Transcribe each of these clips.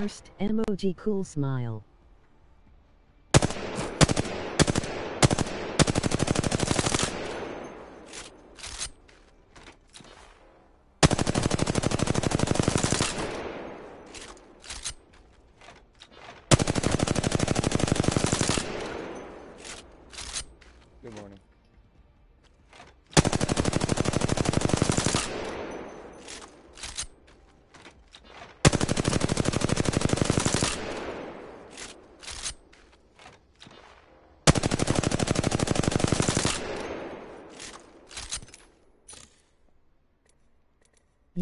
first emoji cool smile.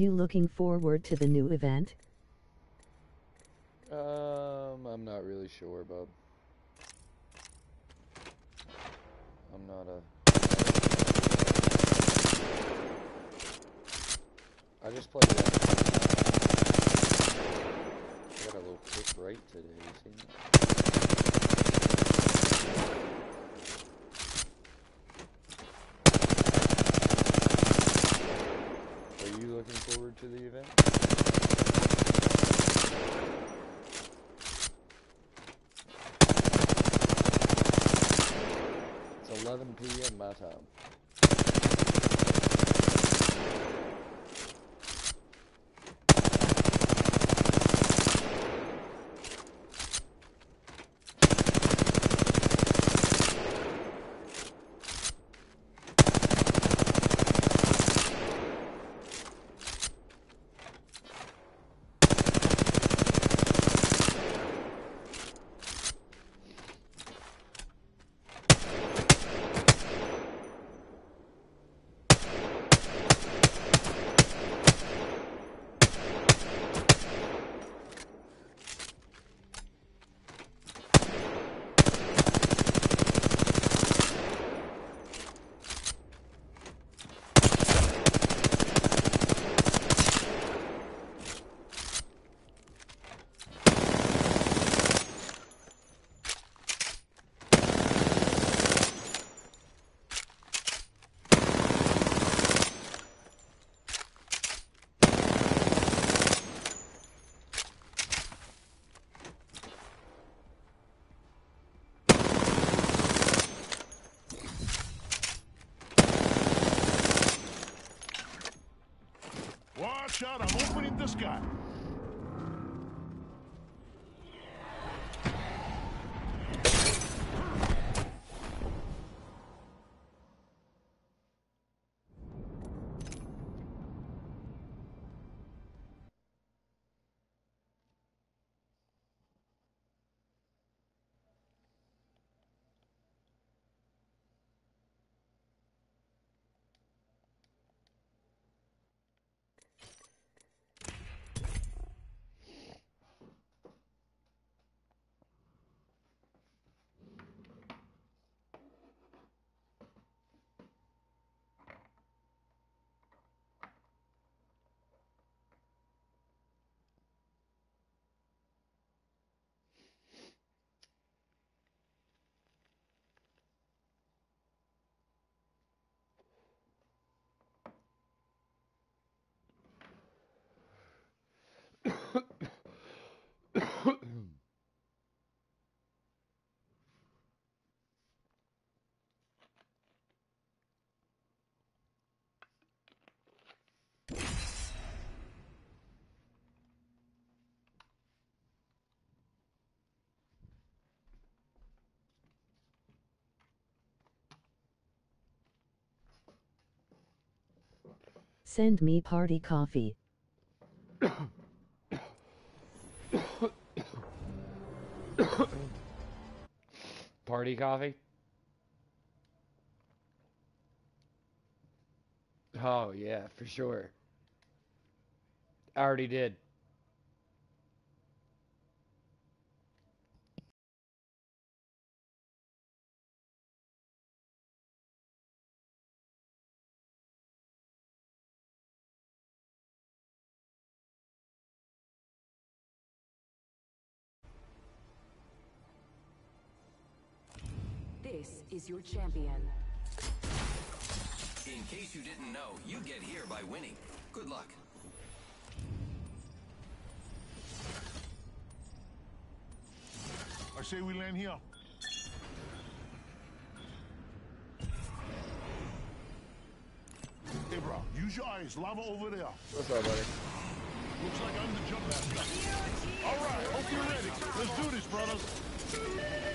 you looking forward to the new event? this? Send me party coffee. party coffee? Oh, yeah, for sure. I already did. champion. In case you didn't know, you get here by winning. Good luck. I say we land here. Hey, bro, use your eyes. Lava over there. What's up, buddy? Looks like I'm the jump master. All right, hope you're ready. Let's do this, brothers.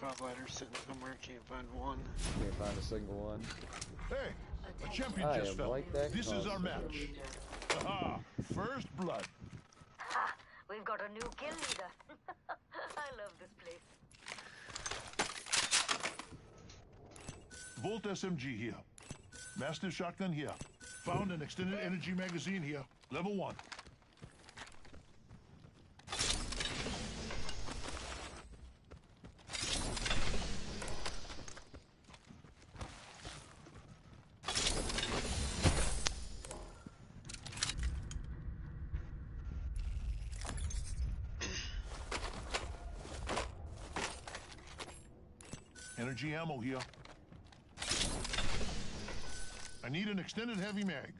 Five lighters sitting somewhere can't find one. Can't find a single one. Hey, a champion I just fell. like that This is our match. Aha, first blood. Ha! We've got a new kill leader. I love this place. Volt SMG here. Mastiff shotgun here. Found an extended energy magazine here. Level one. Ammo here. I need an extended heavy mag.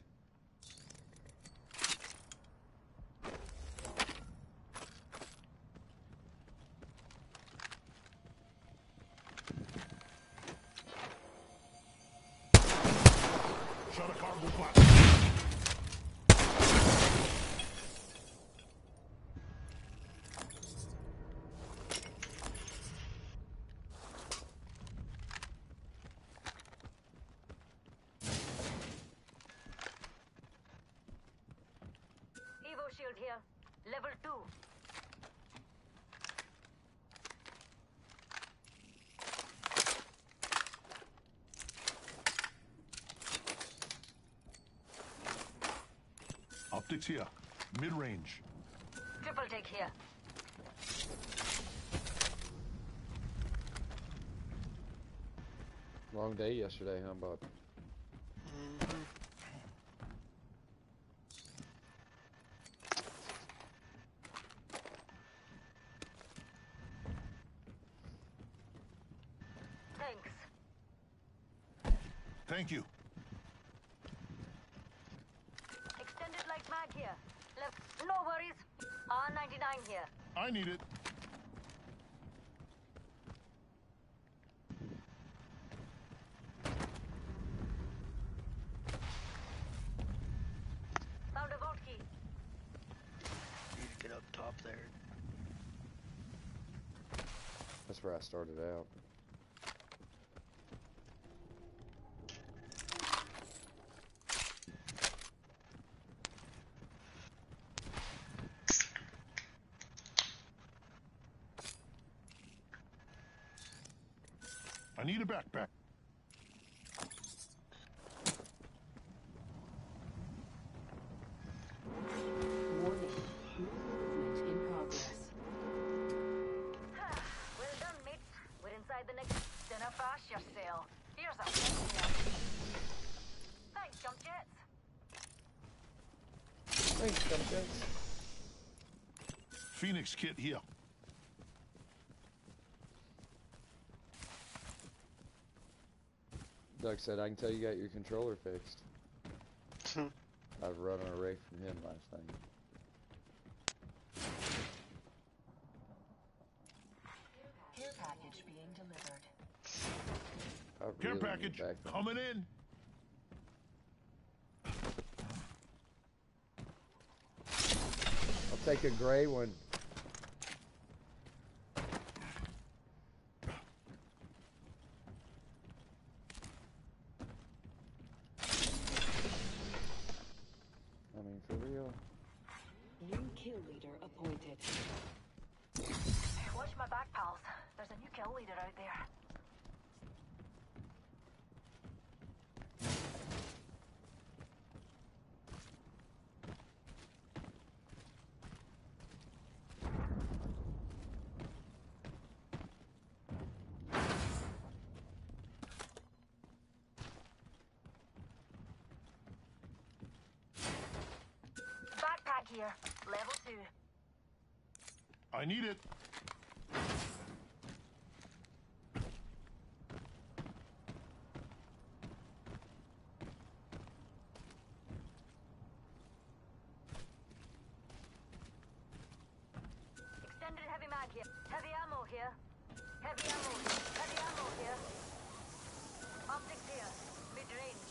Shot a cargo class. Evo shield here. Level 2. Optics here. Mid range. Triple take here. Long day yesterday, huh, bud? Thanks. Thank you. Extended light mag here. Left. No worries. R99 here. I need it. Found a vault key. Need to get up top there. That's where I started out. I need a backpack. Phoenix kit here. Doug said, I can tell you got your controller fixed. I was running away from him last night. Care package being delivered. I Care package coming in. I'll take a gray one. I mean, for real. New kill leader appointed. Watch my back, pals. There's a new kill leader out there. Backpack here. Level 2. I need it. Extended heavy mag here. Heavy ammo here. Heavy ammo. Heavy ammo here. Optics here. Mid range.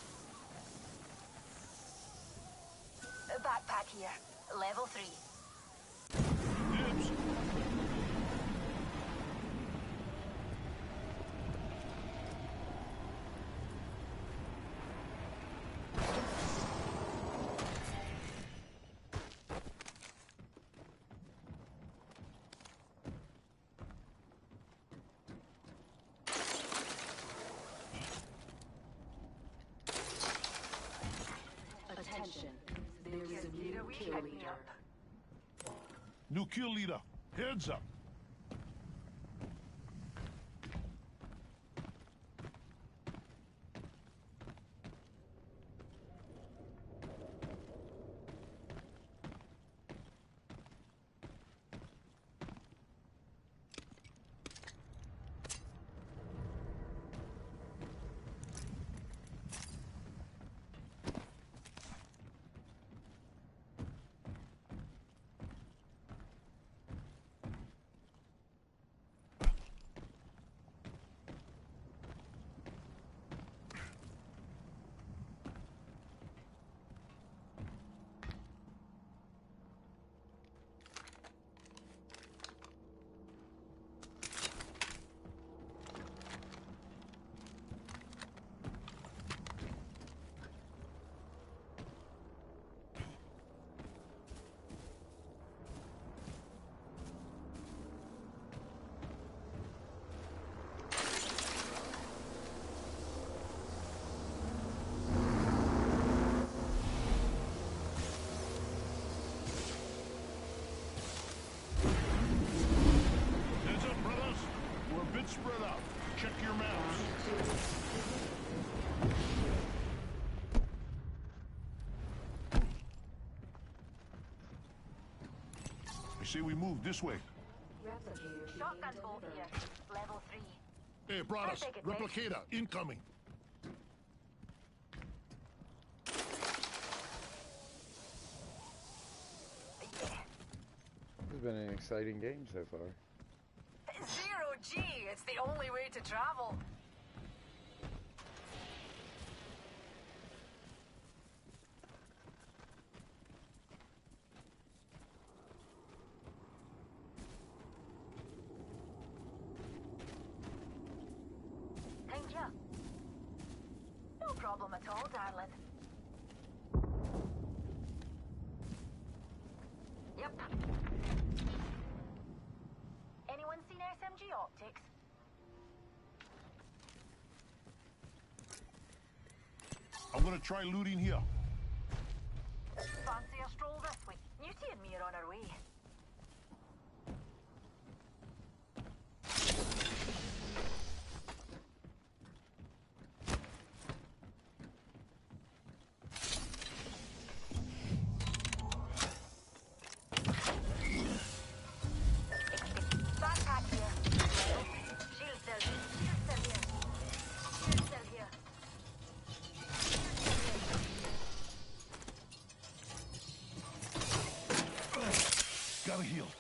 Backpack here. Level 3. Dibs. Attention. There is a new kill leader. New kill leader. Heads up. Heads up, brothers. We're a bit spread out. Check your maps. I say we move this way. Replicator being Shotgun bolt here. Level 3. Hey, brothers. take it, mate. Replicator incoming. Yeah. This has been an exciting game so far. Zero G. It's the only way to travel. Thank you. No problem at all, darling. Yep. Anyone seen SMG optics? I'm gonna try looting here.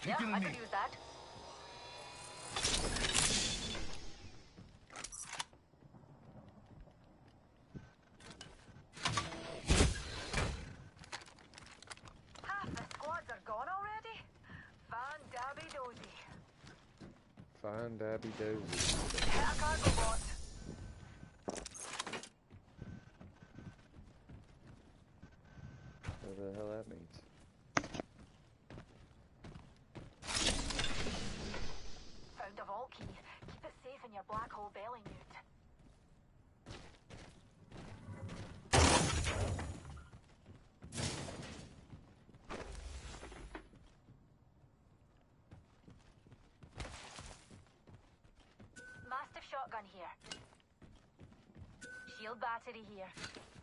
Yeah, Taking I a could use that. Half the squads are gone already? Fan dabby dozy. Find Abby Dozy. Hit a cargo bot. shotgun here. Shield battery here.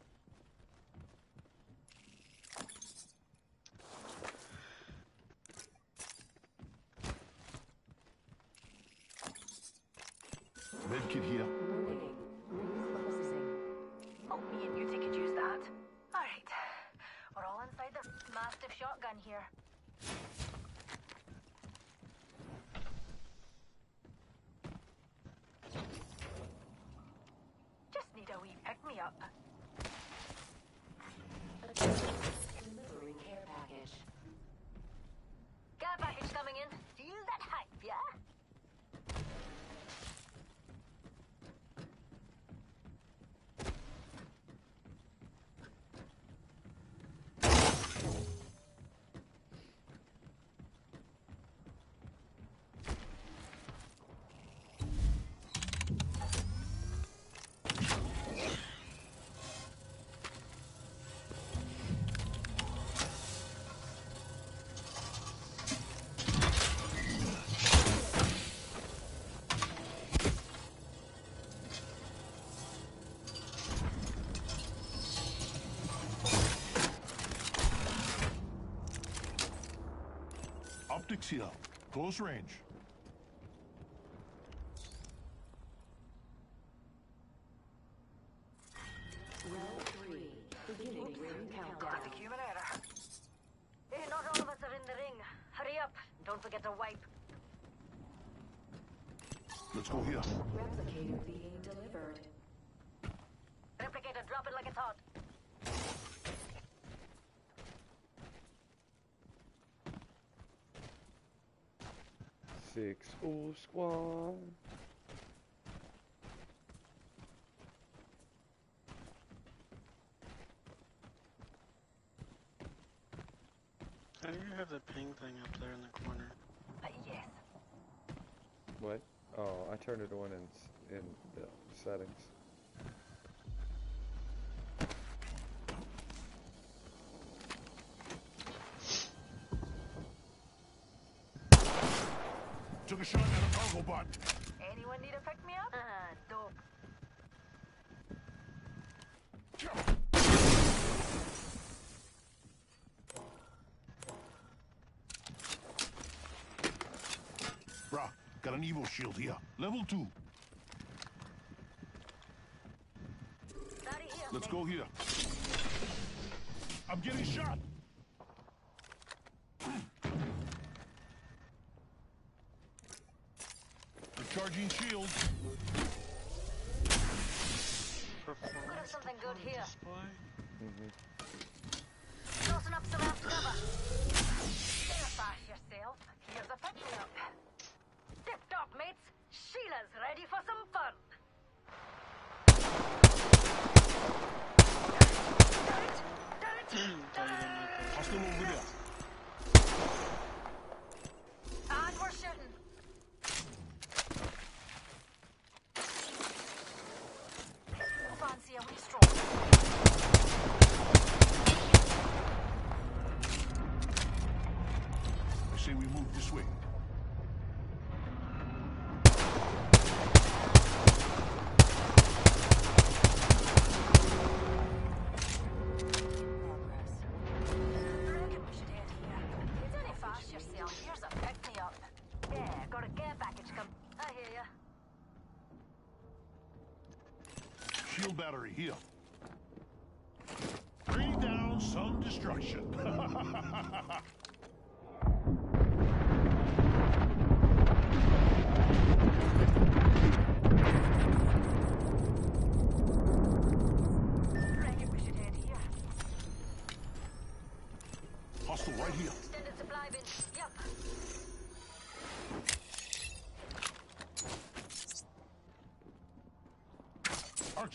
Tuxedo. Close range. one. How do you have the ping thing up there in the corner? Uh, yes. What? Oh, I turned it on in in the settings. Got an Evo shield here. Level 2. Let's go here. I'm getting shot! Recharging shield. Got something good here. Mm -hmm. Tossing up some cover. Verify.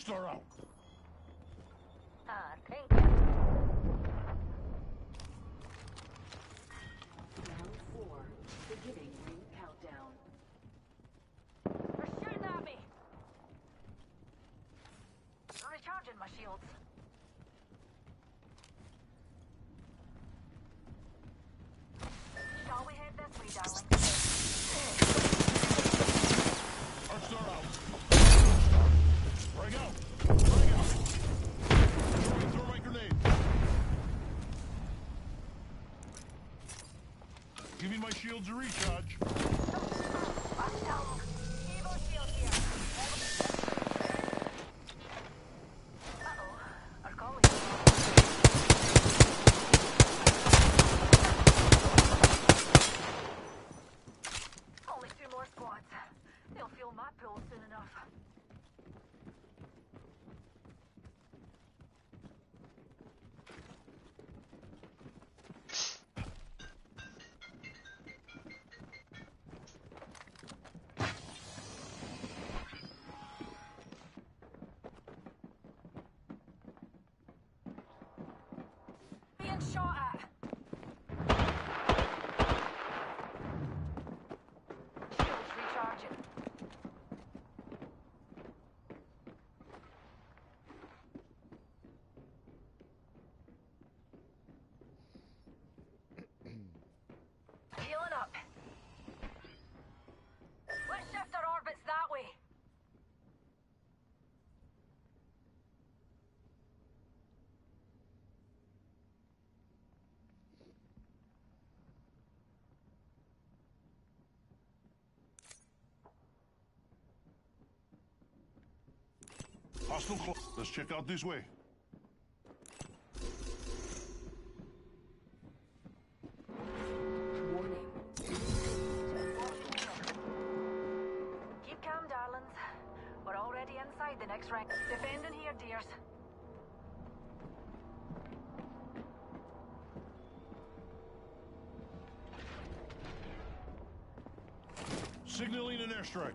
much their own. Ah, thank you. Round four, beginning ring countdown. Recharging my shields. hostile. Let's check out this way. Warning. Keep calm, darlings. We're already inside the next rank. Defending here, dears. Signaling an airstrike.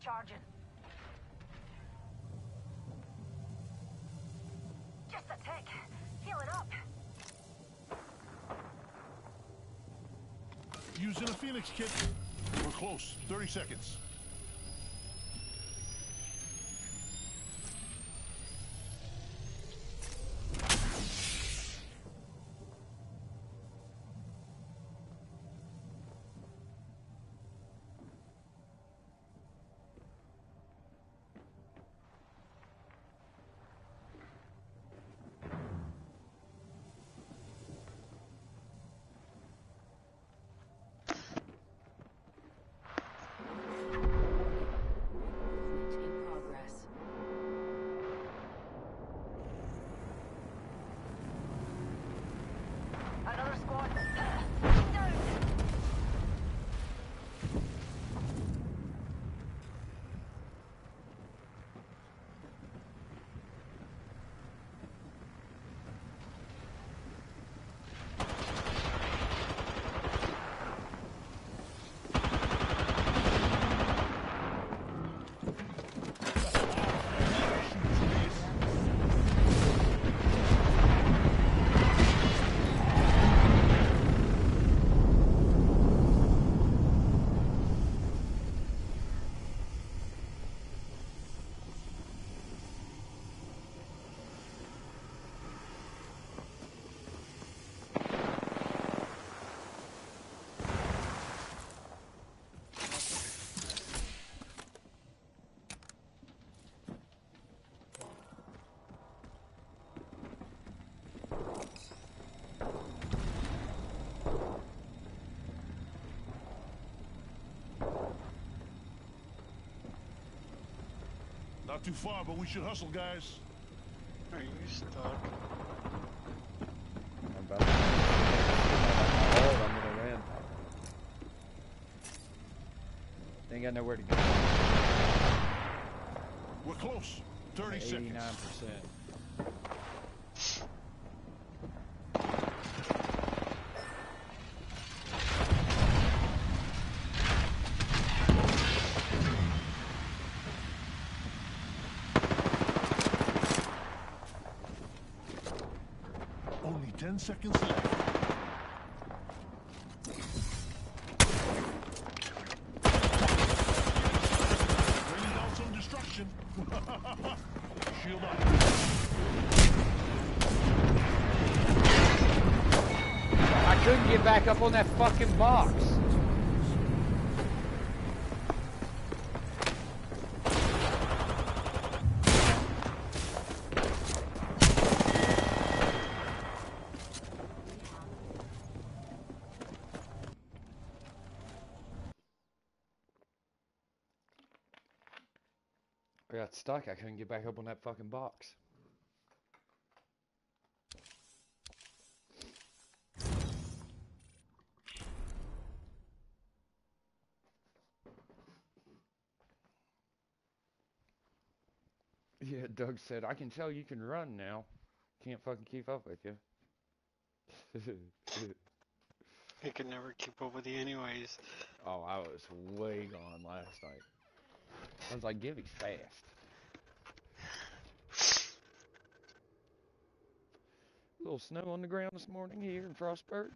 Recharging. Just a tick. Healing up. Using a Phoenix kit. We're close. 30 seconds. Not too far, but we should hustle, guys. Are you stuck? I'm about to... Land. Oh, ain't got nowhere to go. We're close. 30 seconds. 89%. Seconds left. I couldn't get back up on that fucking box. Stuck. I couldn't get back up on that fucking box. Yeah, Doug said, I can tell you can run now. Can't fucking keep up with you. He could never keep up with you anyways. oh, I was way gone last night. I was like, Gibby's fast. Little snow on the ground this morning here in Frostburg.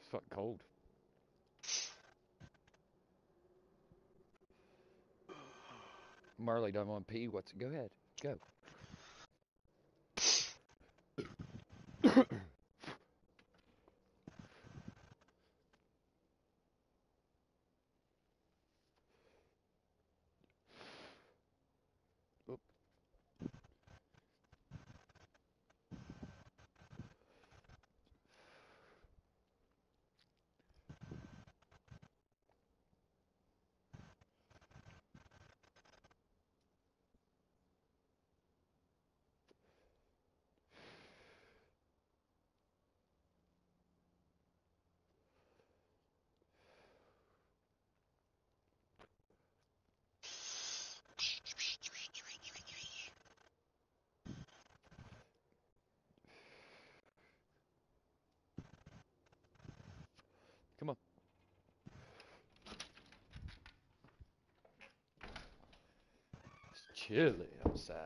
It's fucking cold. Marley don't want to pee. What's go ahead? Go. Chilly outside.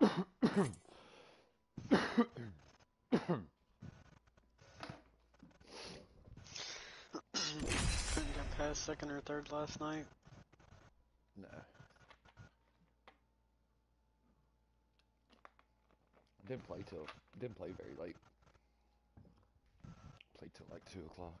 Couldn't get past second or third last night. No. Didn't play till didn't play very late. Played till like two o'clock.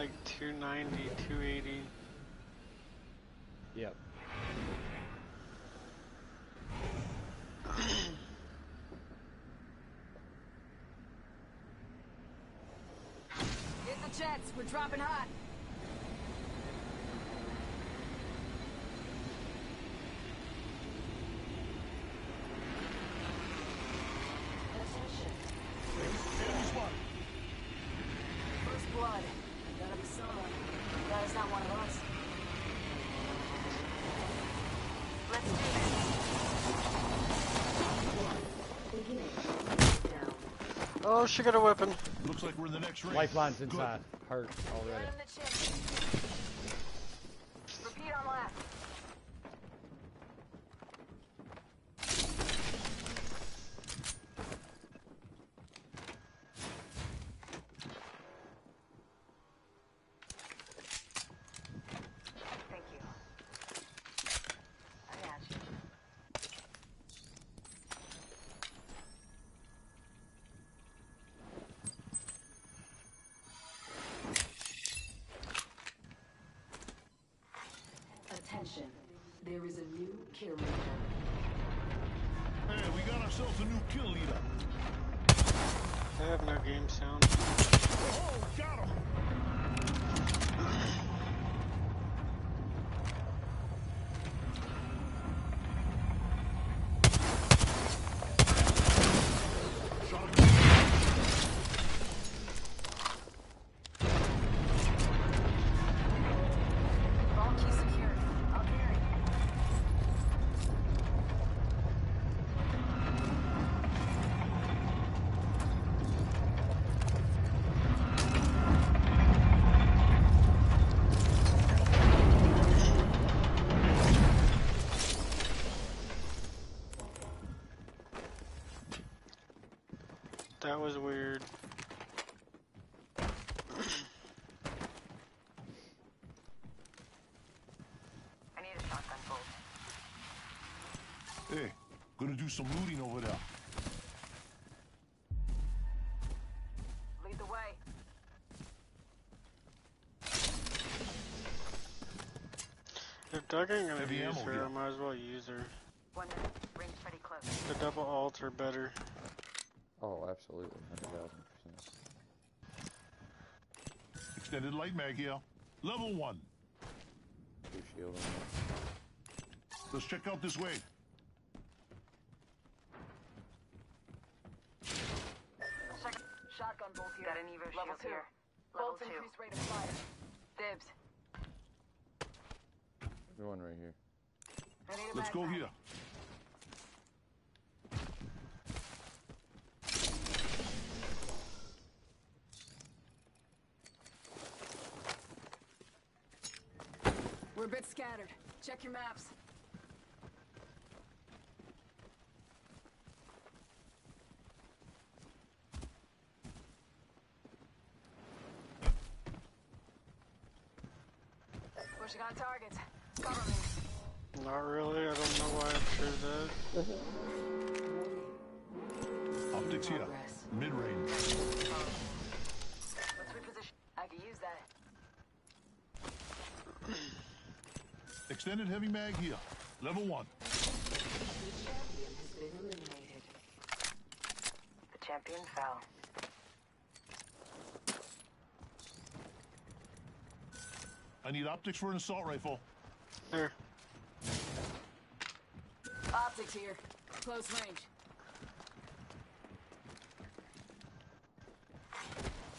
like 290, 280. Yep. Get the jets, we're dropping hot. Oh, she got a weapon. Looks like we're in the next ring. Lifeline's Good. inside. Hurt already. Right in the chin. Repeat on last. Thank you. I got you. Attention. There is a new kill leader. Hey, we got ourselves a new kill leader. I have no game sound. Oh, got him. Shot him. Vault key secured. I'll carry. That was weird. I need a shotgun bolt. Hey, gonna do some looting over there. Lead the way. If Doug ain't gonna Heavy use ammo her, here. I might as well use her. One minute. Ring's pretty close. The double alt are better. Oh, absolutely. 100,000%. Extended light mag here. Level one. Two shield on that. Let's check out this way. There's one right here. I need a Let's go here. We're a bit scattered. Check your maps. Pushing on targets. Cover me. Not really. I don't know why I chose that. Optics here. Mid range. Let's reposition. I could use that. Extended heavy mag here. Level one. The champion has been eliminated. The champion fell. I need optics for an assault rifle. There. Optics here. Close range.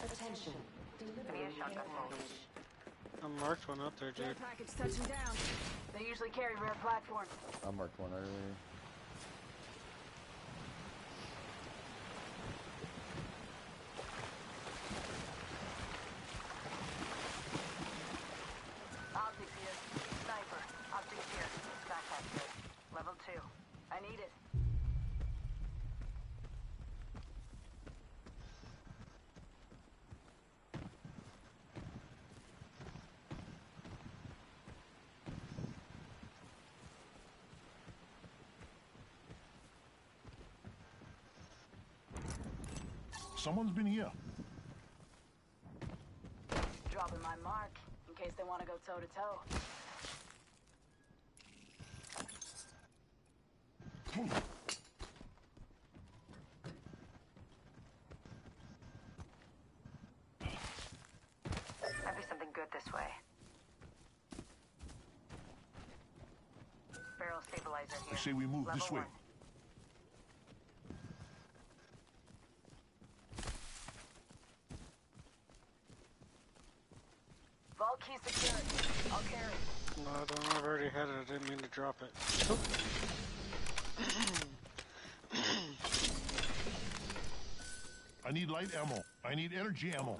Attention. Delivering a shotgun care I marked one up there, Care dude. package touching down. They usually carry rare platforms. I marked one earlier. Optics here. Sniper. Optics here. Backpack here. Level two. I need it. Someone's been here. Dropping my mark in case they want to go toe to toe. Come. Maybe something good this way. Barrel stabilizer here. I say we move Level this way. one. Vault key secured. I'll carry. No, I don't, I've already had it. I didn't mean to drop it. I need light ammo. I need energy ammo.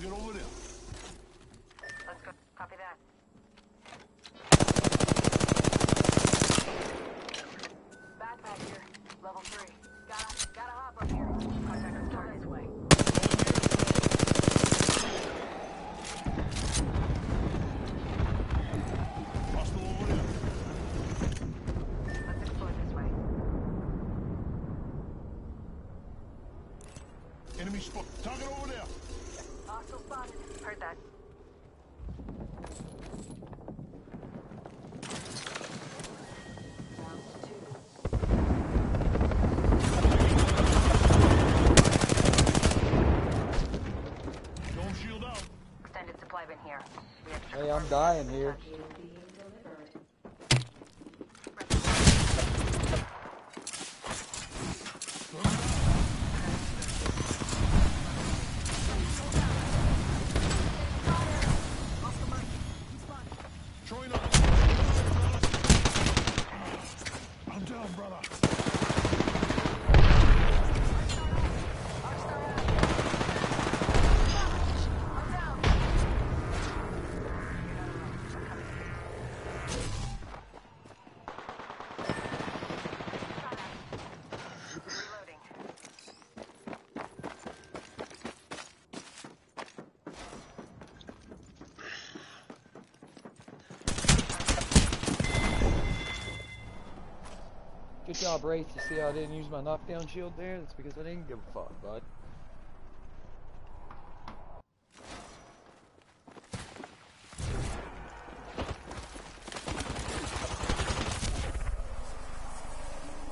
Target over there. Dying here. Shield being delivered. Throwing up. I'm down, brother. reloading. Job, Wraith. You see how I didn't use my knockdown shield there? That's because I didn't give a fuck, bud.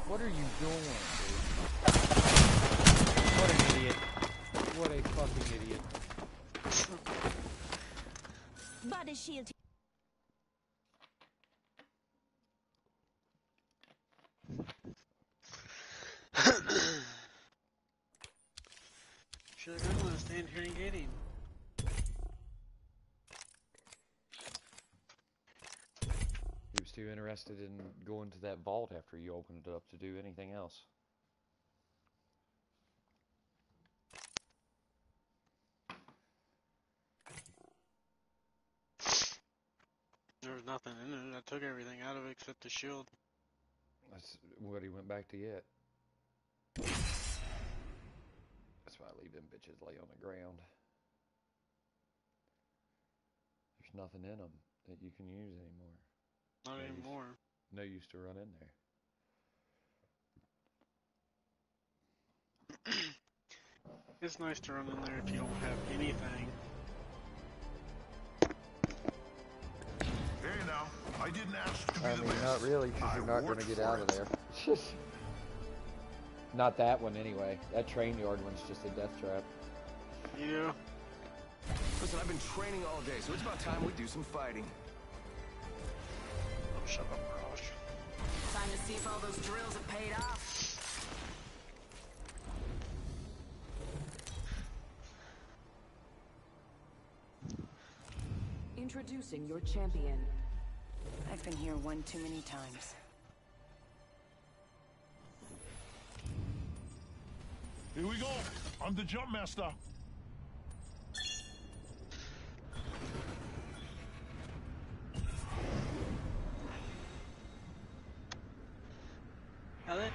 What are you doing, dude? What an idiot. What a fucking idiot. Body shield. Should have gone to stand here and get him. He was too interested in going to that vault after you opened it up to do anything else. There was nothing in it. I took everything out of it except the shield. That's what he went back to get. That's why I leave them bitches lay on the ground. There's nothing in them that you can use anymore. Not Nice. anymore. No use to run in there. It's nice to run in there if you don't have anything. Hey now, I didn't ask to be I the mean, best. not really, because you're not going to get for out of it. there. not that one, anyway. That train yard one's just a death trap. Yeah. Listen, I've been training all day, so it's about time we do some fighting. Shut up, Rosh. Time to see if all those drills have paid off. Introducing your champion. I've been here one too many times. Here we go. I'm the jump master.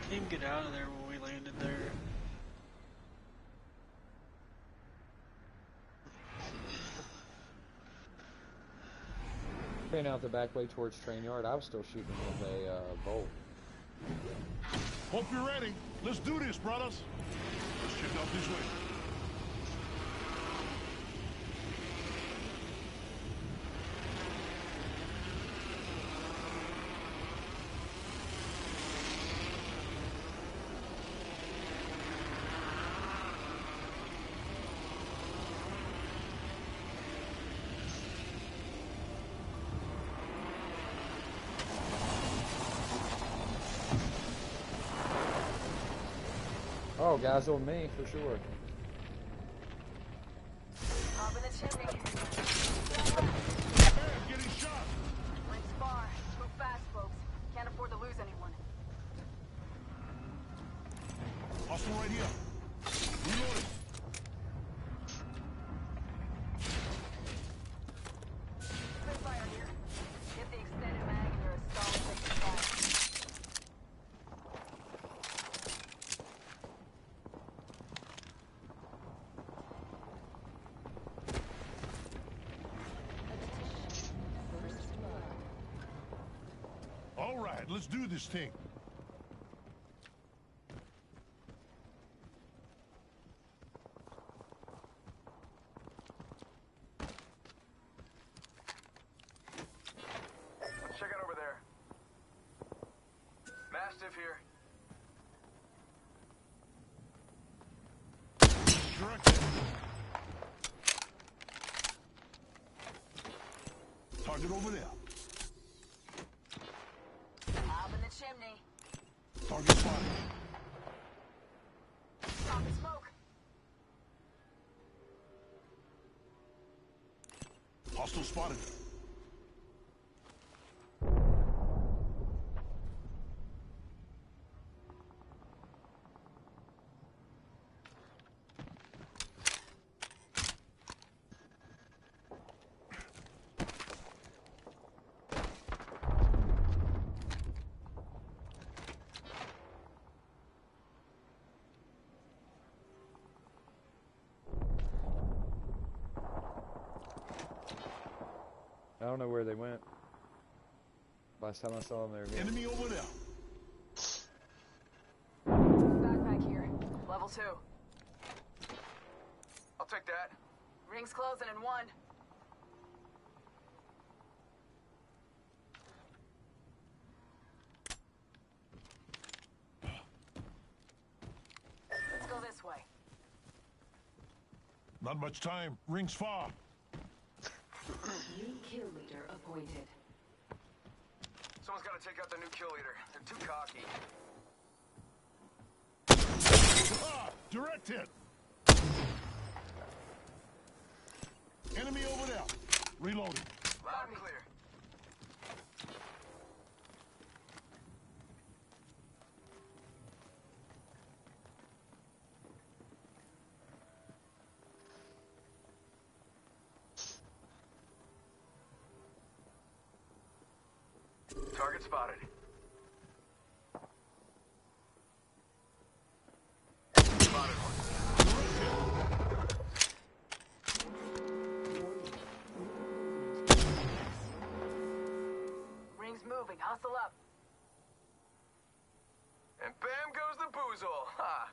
How'd that get out of there when we landed there? Ran out the back way towards train yard. I was still shooting with a uh, bolt. Hope you're ready. Let's do this, brothers. Let's check out this way. Guys on me for sure. Hop in the chimney. Hey, I'm getting shot. Rings far. Move fast, folks. Can't afford to lose anyone. Hostile right here. Reloading. Spitfire here. Get the extended mag and you're a solid 65. All right, let's do this thing. Check out over there. Mastiff here. Target over there. Hop in the chimney. Target spotted. Stop the smoke. Hostile spotted. Don't know where they went. Last time I saw them, they were getting Enemy over there. Backpack here. Level two. I'll take that. Rings closing in one. Let's go this way. Not much time. Rings far. New kill. Someone's got to take out the new kill leader. They're too cocky. Ah, direct hit. Enemy over there. Reloading. Loud and clear. Target spotted. Spotted one. Rings moving. Hustle up. And bam goes the boozle. Ha!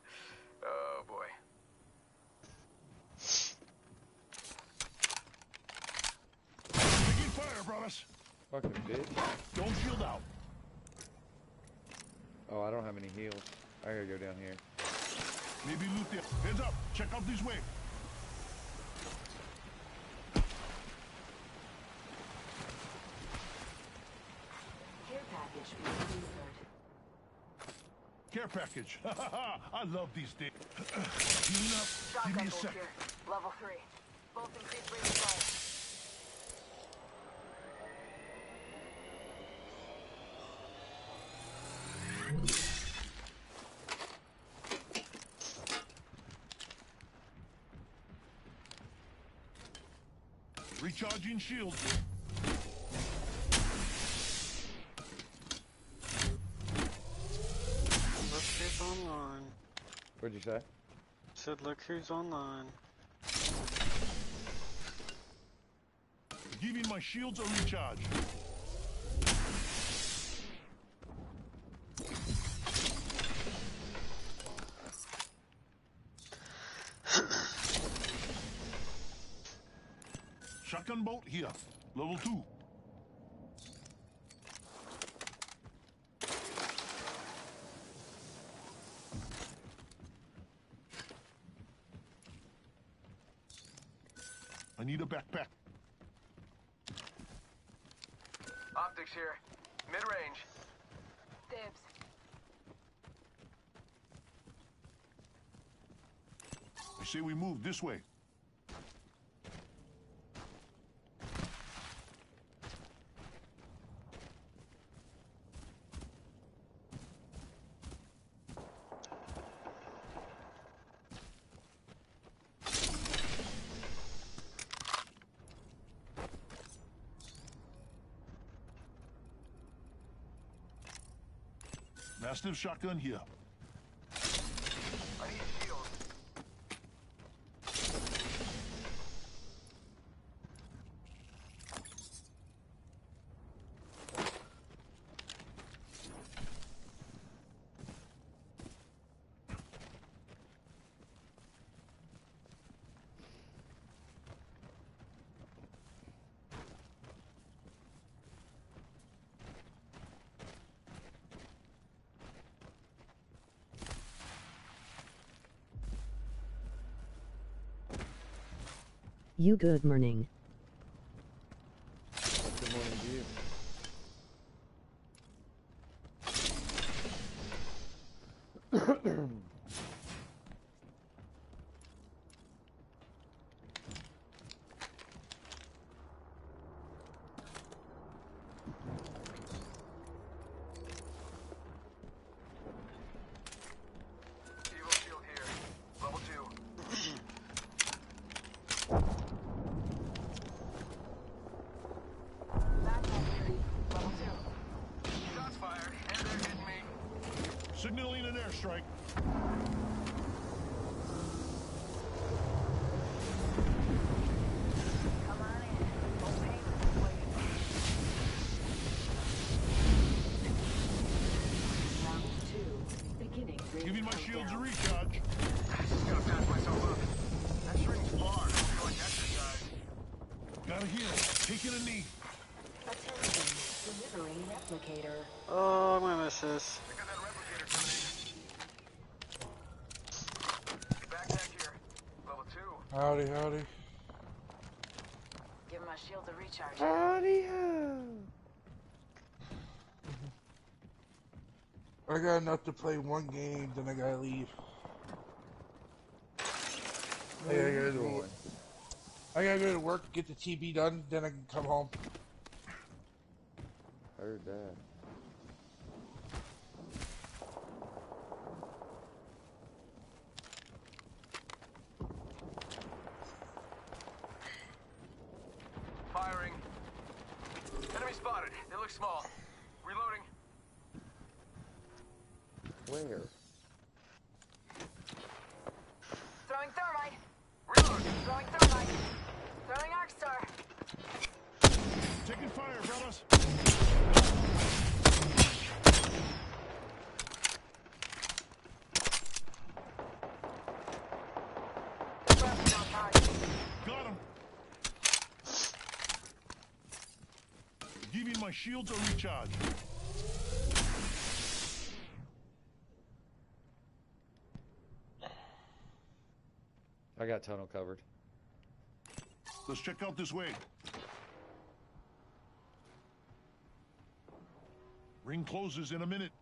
Oh boy. Taking fire, brothers. Fucking bitch. Don't shield out. Oh, I don't have any heals. I gotta go down here. Maybe loot there. Heads up. Check out this way. Care package being delivered. Care package. I love these days. Healing up. Give Shotgun me a sec. here. Level 3. Both increase rate of fire. Recharging shield. Look who's online. What'd you say? Said look who's online. Giving my shields a recharge. Shotgun bolt here. Level two. I need a backpack. Optics here. Mid-range. Dibs. I say we move this way. Mastiff shotgun here. I need shield. You good morning. Good morning to you. Evo shield here. Level two. Backpack here. Level 2. Shots fired, and they're hitting me. Signaling an airstrike. Come on in. No payment waiting. Round two. Beginning ring Giving my shields a countdown. recharge. Just gotta patch myself up. That string's far. I feel like exercise. Got a heal. Taking a knee. Attention. Delivering replicator. Oh, I'm gonna miss this. I got that replicator coming in. Backpack here. Level two. Howdy, howdy. Give my shield a recharge. Howdy ho. I got enough to play one game, then I gotta leave. I gotta go to, doing? I gotta go to work, get the TB done, then I can come home. Heard that. Firing. Enemy spotted. They look small. Reloading. Where? Throwing thermite. Reloading. Throwing thermite. Throwing arc star. Taking fire, brothers. Thrusting on target. Got him. Giving my shields a recharge. I got tunnel covered. Let's check out this way. Ring closes in a minute.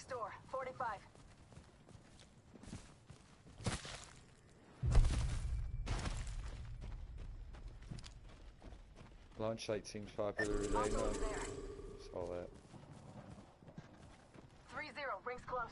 Next door, 45. Launch site seems popular today, Hostile huh? over there. Saw that. 3-0, rings close.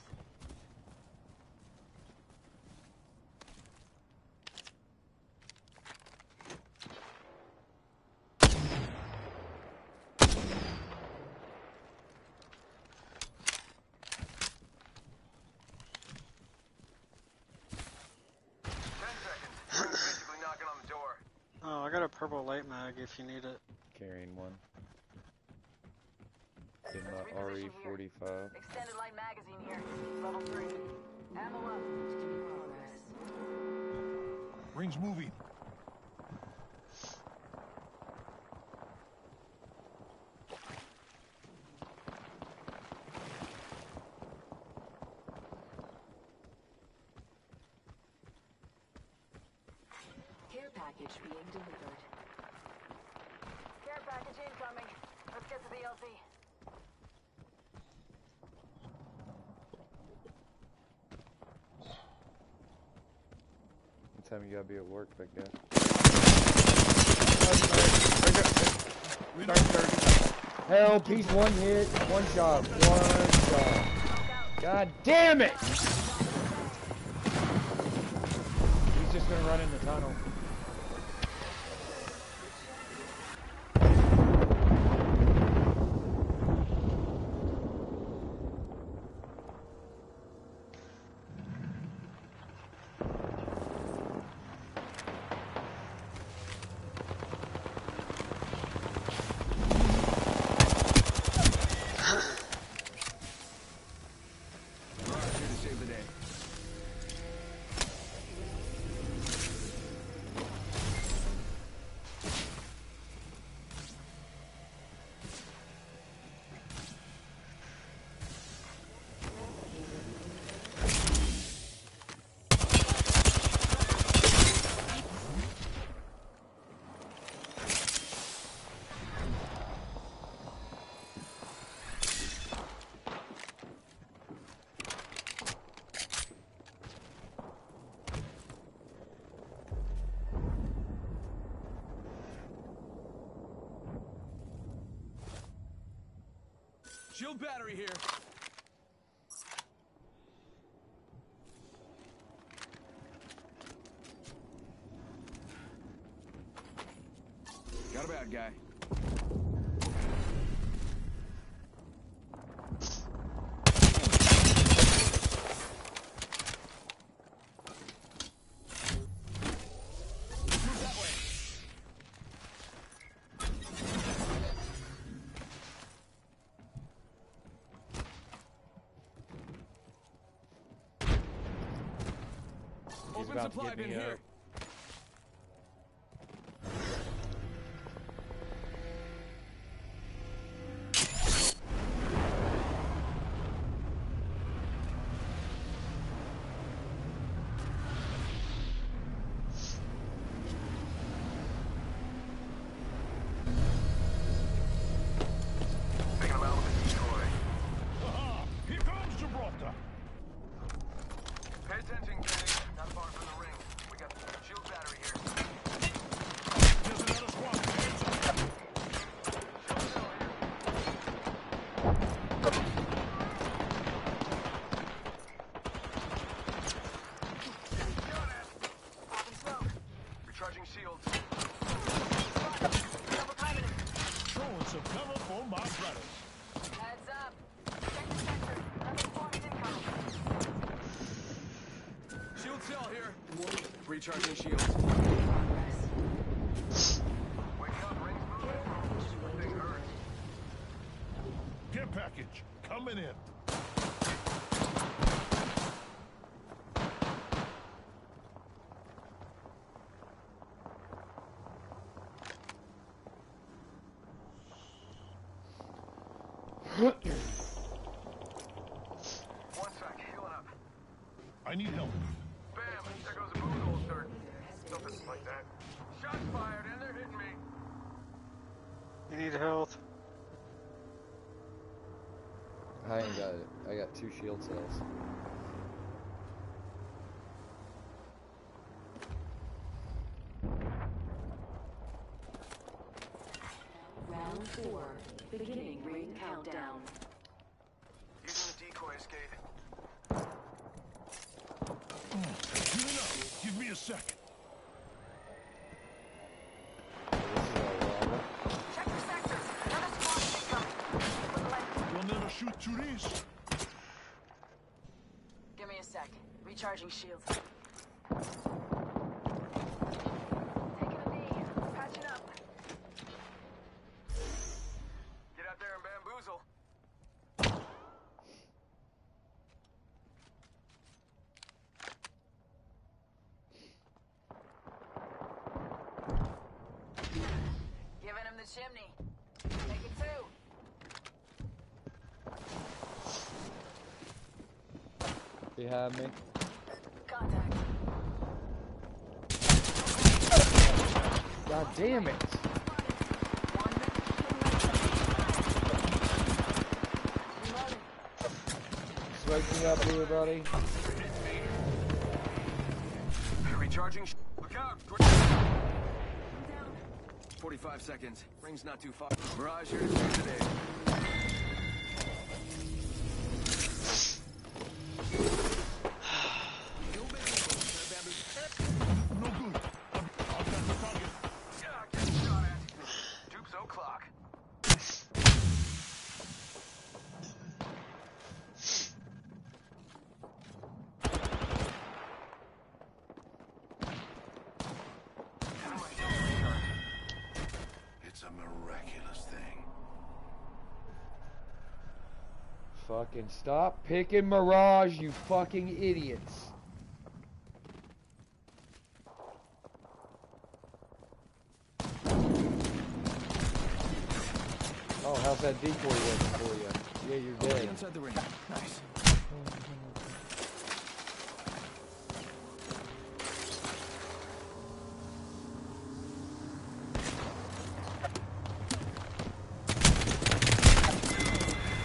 Ten seconds. Ring's basically knocking on the door. Oh, I got a purple light mag if you need it. 45. Extended light magazine here. Level 3. Ammo up. Rings moving. Time you gotta be at work, big guy? Help, he's one hit, one shot, one shot. God damn it! He's just gonna run in the tunnel. Here to save the day. Shield battery here. Got a bad guy. Move that way. He's Open about to supply get bin me here. Uh, up. Taking him out with a decoy. Aha! Here comes Gibraltar. Pay attention, Kenny. Not far from the ring. We got the shield battery here. There's another squad. Hands up. Popping smoke. Recharging shields. Double timing it. Throwing some cover for my brothers. Heads up. Check the sector. Nothing forms incoming. Shield cell here. Recharging shields. Progress. Wake up, rings moving. This thing hurts. Care package coming in. One sec, healing up. I need help. Bam! There goes a boot holster. Something like that. Shots fired, and they're hitting me. You need health. I ain't got it. I got two shield cells. Round four. Beginning ring countdown. Using the decoy escape. Good enough. Give me a second. Check your sectors. Another squad incoming. You'll never shoot through these. Give me a sec. Recharging shields. Taking a knee. Patching up. Get out there and bamboozle. Giving him the chimney. Make it two. Behind me. God damn it! Me up everybody. Recharging. Look out! I'm down. 45 seconds. Ring's not too far. Mirage here to save the day. No good. I've, I've got the target. Yeah, get shot at. Dupes o'clock. It's a miraculous thing. Fucking stop picking Mirage, you fucking idiots. Oh, how's that decoy working for you? Yeah, you're dead. inside the ring. Nice.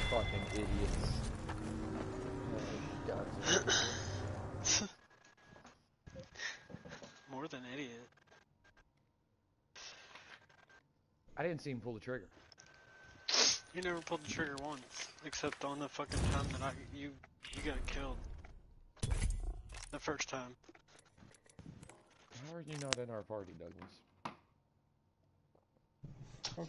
Fucking idiots. Oh, God. More than idiot. I didn't see him pull the trigger. You never pulled the trigger once, except on the fucking time that I you you got killed. The first time. How are you not in our party, Douglas? I'm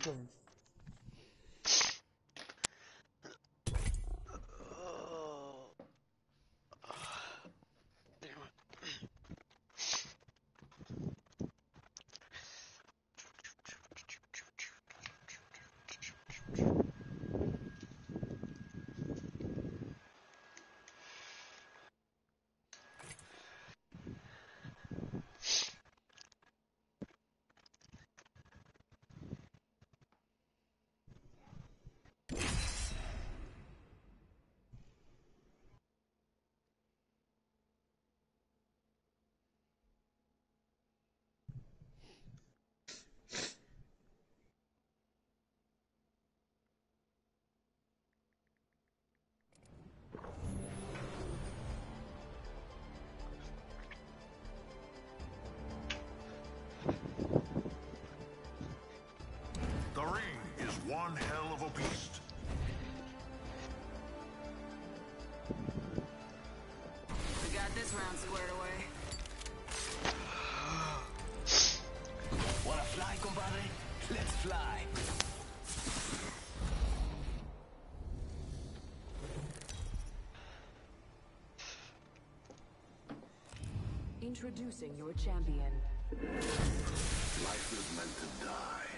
Introducing your champion. Life is meant to die.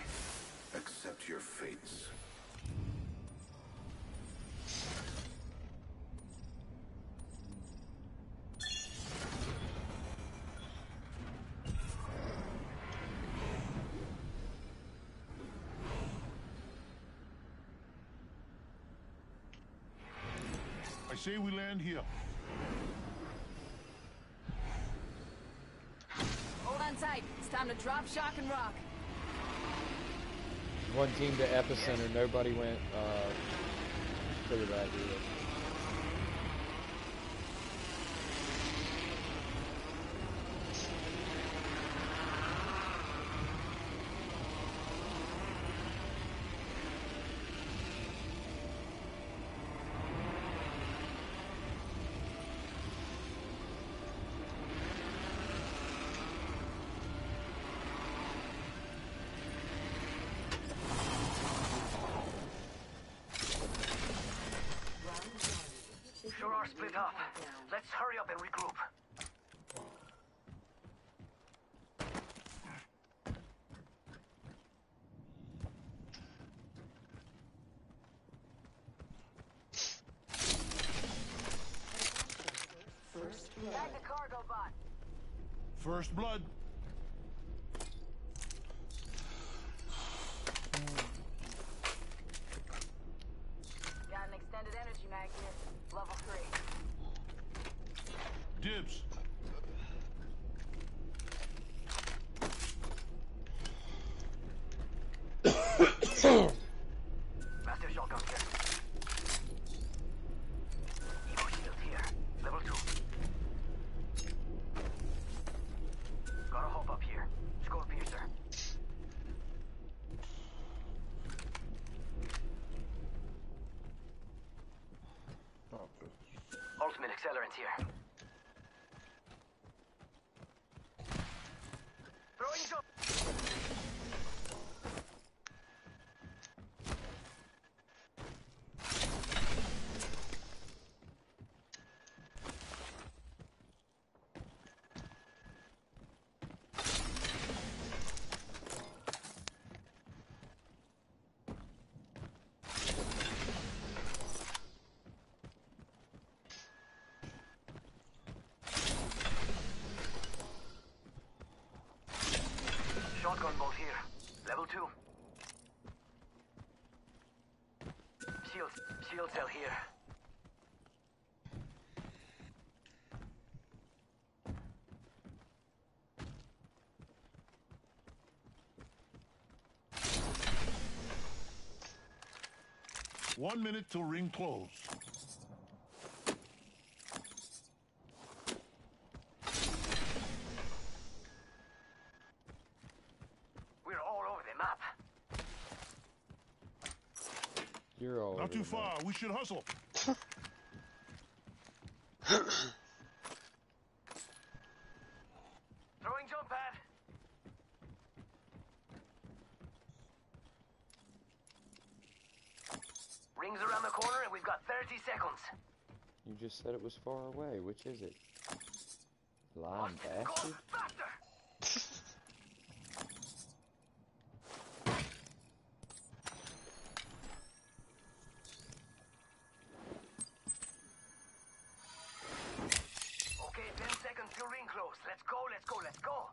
Accept your fates. I say we land here. Hold on tight. It's time to drop, shock, and rock. One team to epicenter, nobody went uh, pretty bad either. Sure are split up. Let's hurry up and regroup. Tag the cargo bot. First blood. Got an extended energy mag here. Level three. Dibs. Mastiff shotgun here. Evo shield here. Level two. Gotta hop up here. Skull piercer. Ultimate accelerant here. Throwing jump. Shotgun bolt here. Level two. Shield, shield cell here. One minute till ring close. We're all over the map. You're all Not too far. We should hustle. Throwing jump pad. Rings around the corner and we've got 30 seconds. You just said it was far away. Which is it? Lying Go bastard. faster! Okay, 10 seconds till ring close. Let's go, let's go, let's go.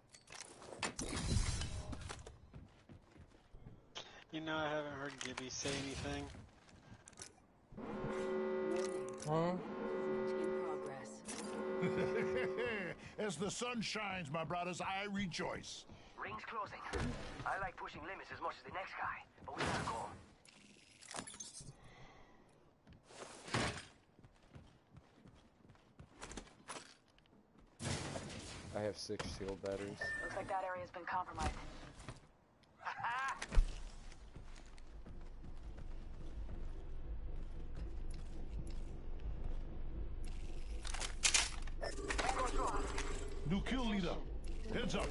You know, I haven't heard Gibby say anything. Huh? As the sun shines, my brothers, I rejoice. Ring's closing. I like pushing limits as much as the next guy, but we gotta go. I have six shield batteries. Looks like that area's been compromised. New kill leader. Heads up.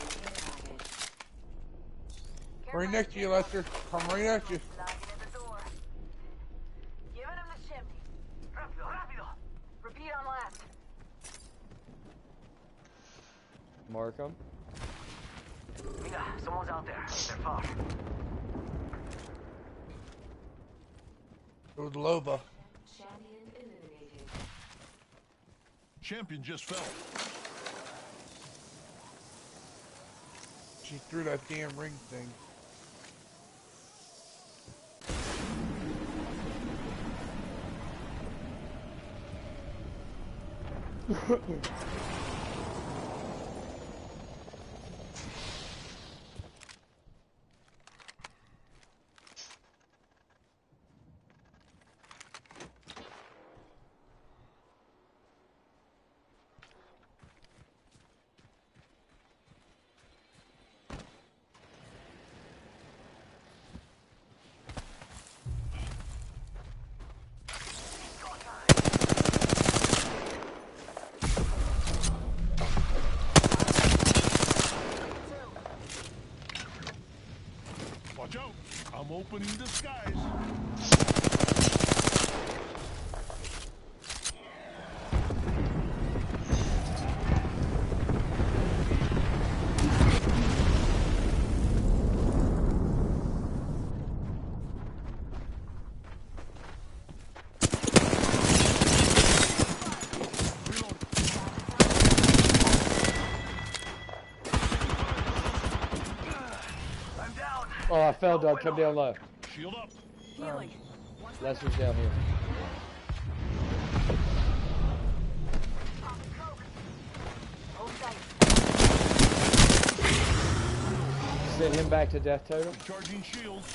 Right next to you, Lester. Come right at you. Knocking at the door. Giving him the chimney. Rápido, rápido. Repeat on last. Mark 'em. Mira, someone's out there. They're far. It was Loba. Champion. Champion just fell. She threw that damn ring thing. Yes. I fell, Doug. Come down low. Shield up. Healing. Lester's down here. Send him back to death totem. Charging shields.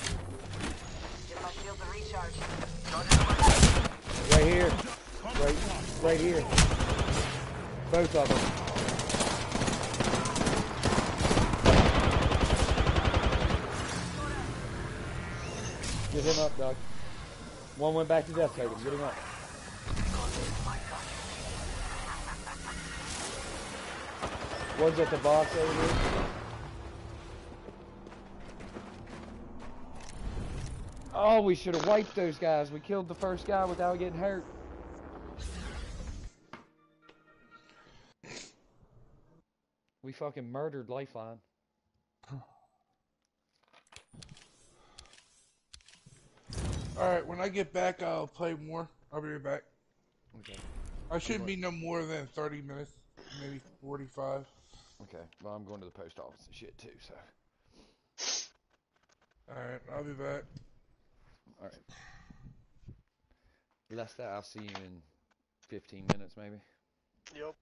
Give my shields a recharge. Right here. Right, right here. Both of them. Him up, Doug. One went back to death totem. Get him up. One's at the box over here. Oh, we should have wiped those guys. We killed the first guy without getting hurt. We fucking murdered Lifeline. Alright, when I get back, I'll play more. I'll be right back. Okay. I shouldn't be no more than 30 minutes, maybe 45. Okay. Well, I'm going to the post office and shit too, so. Alright, I'll be back. Alright. Less that, I'll see you in 15 minutes maybe. Yep.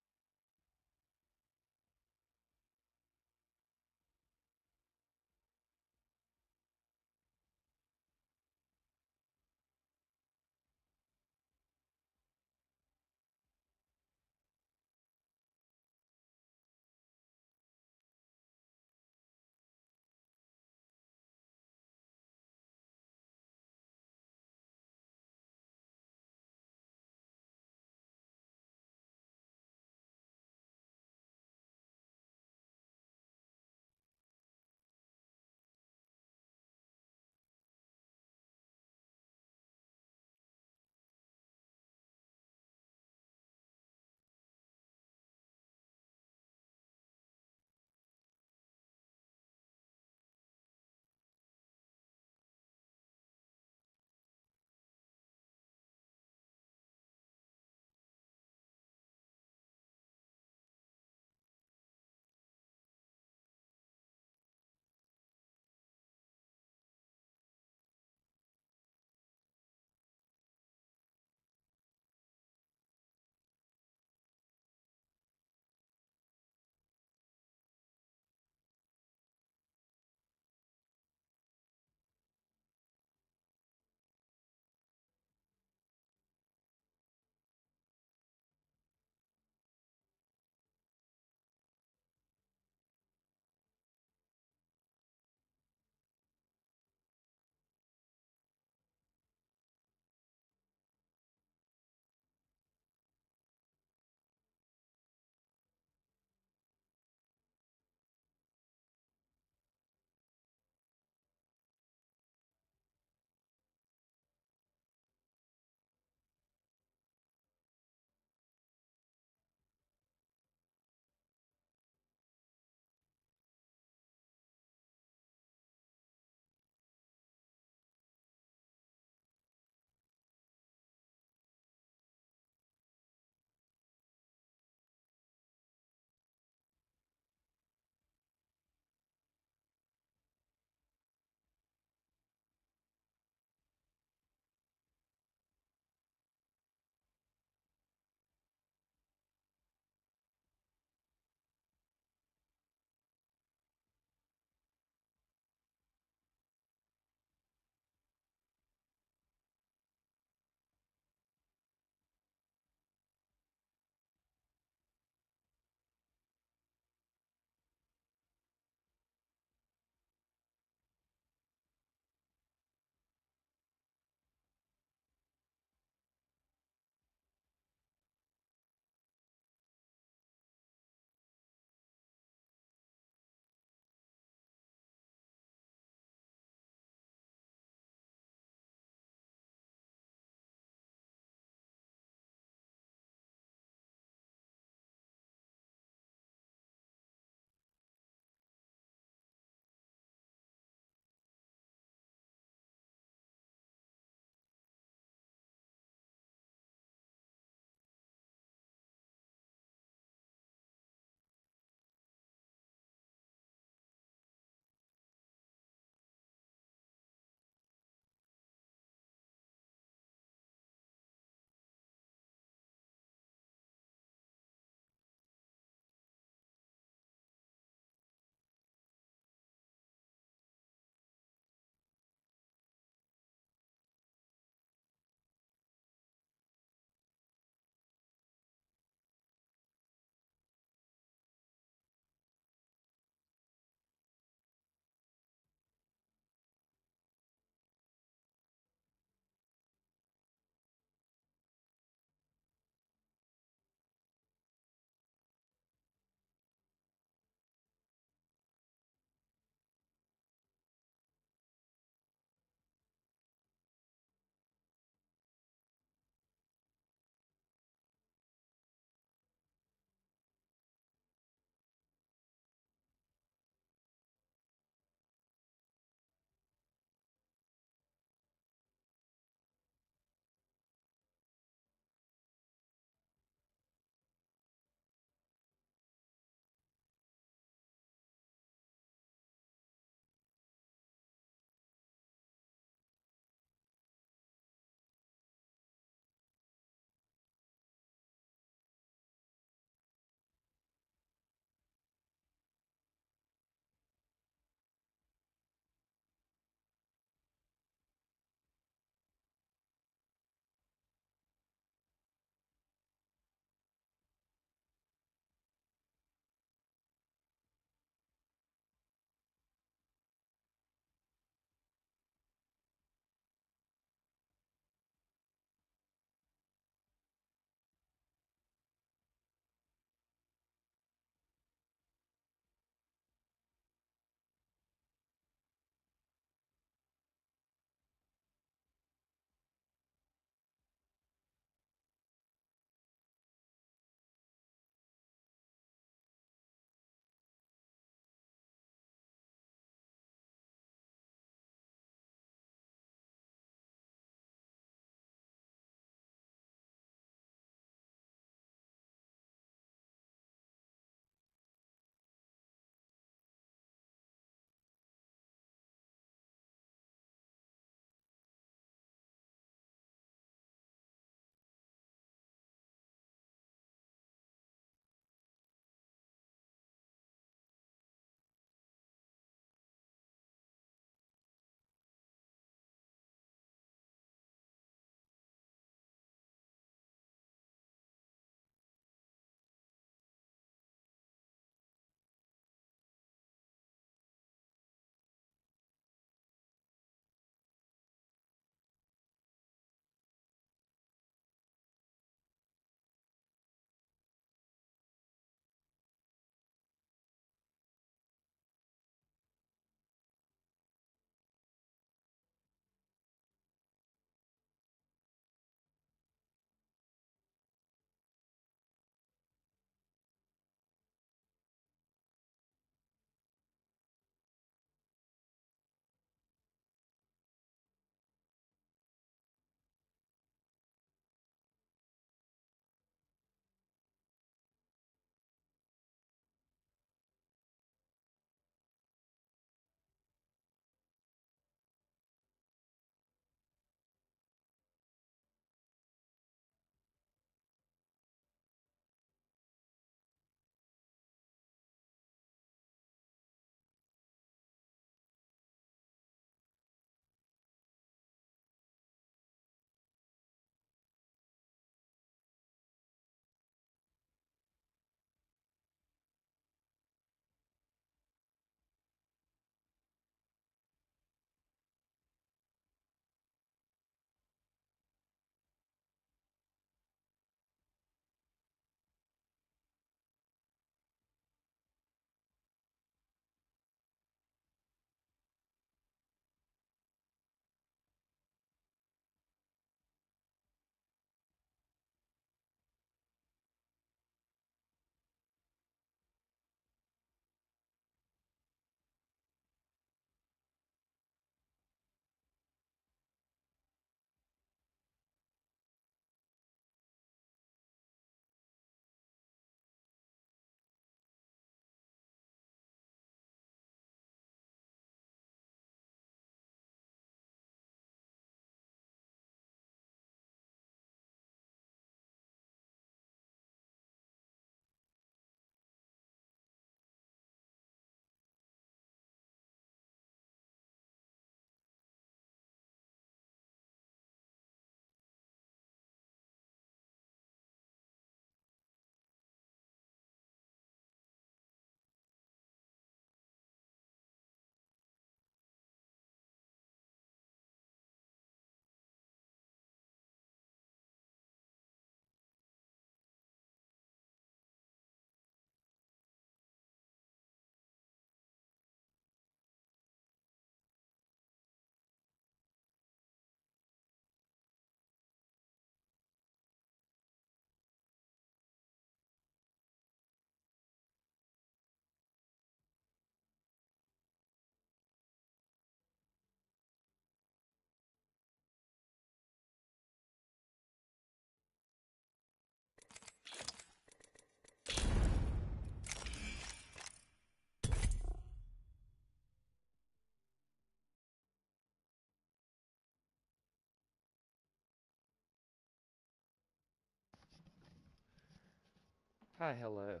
Hi, hello.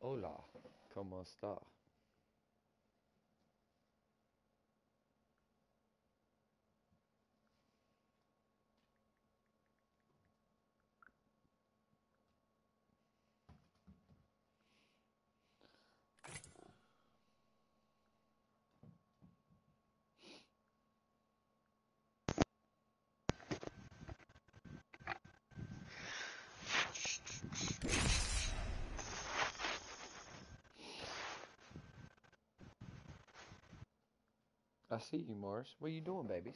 Hola, ¿cómo está? I see you, Morris. What are you doing, babies?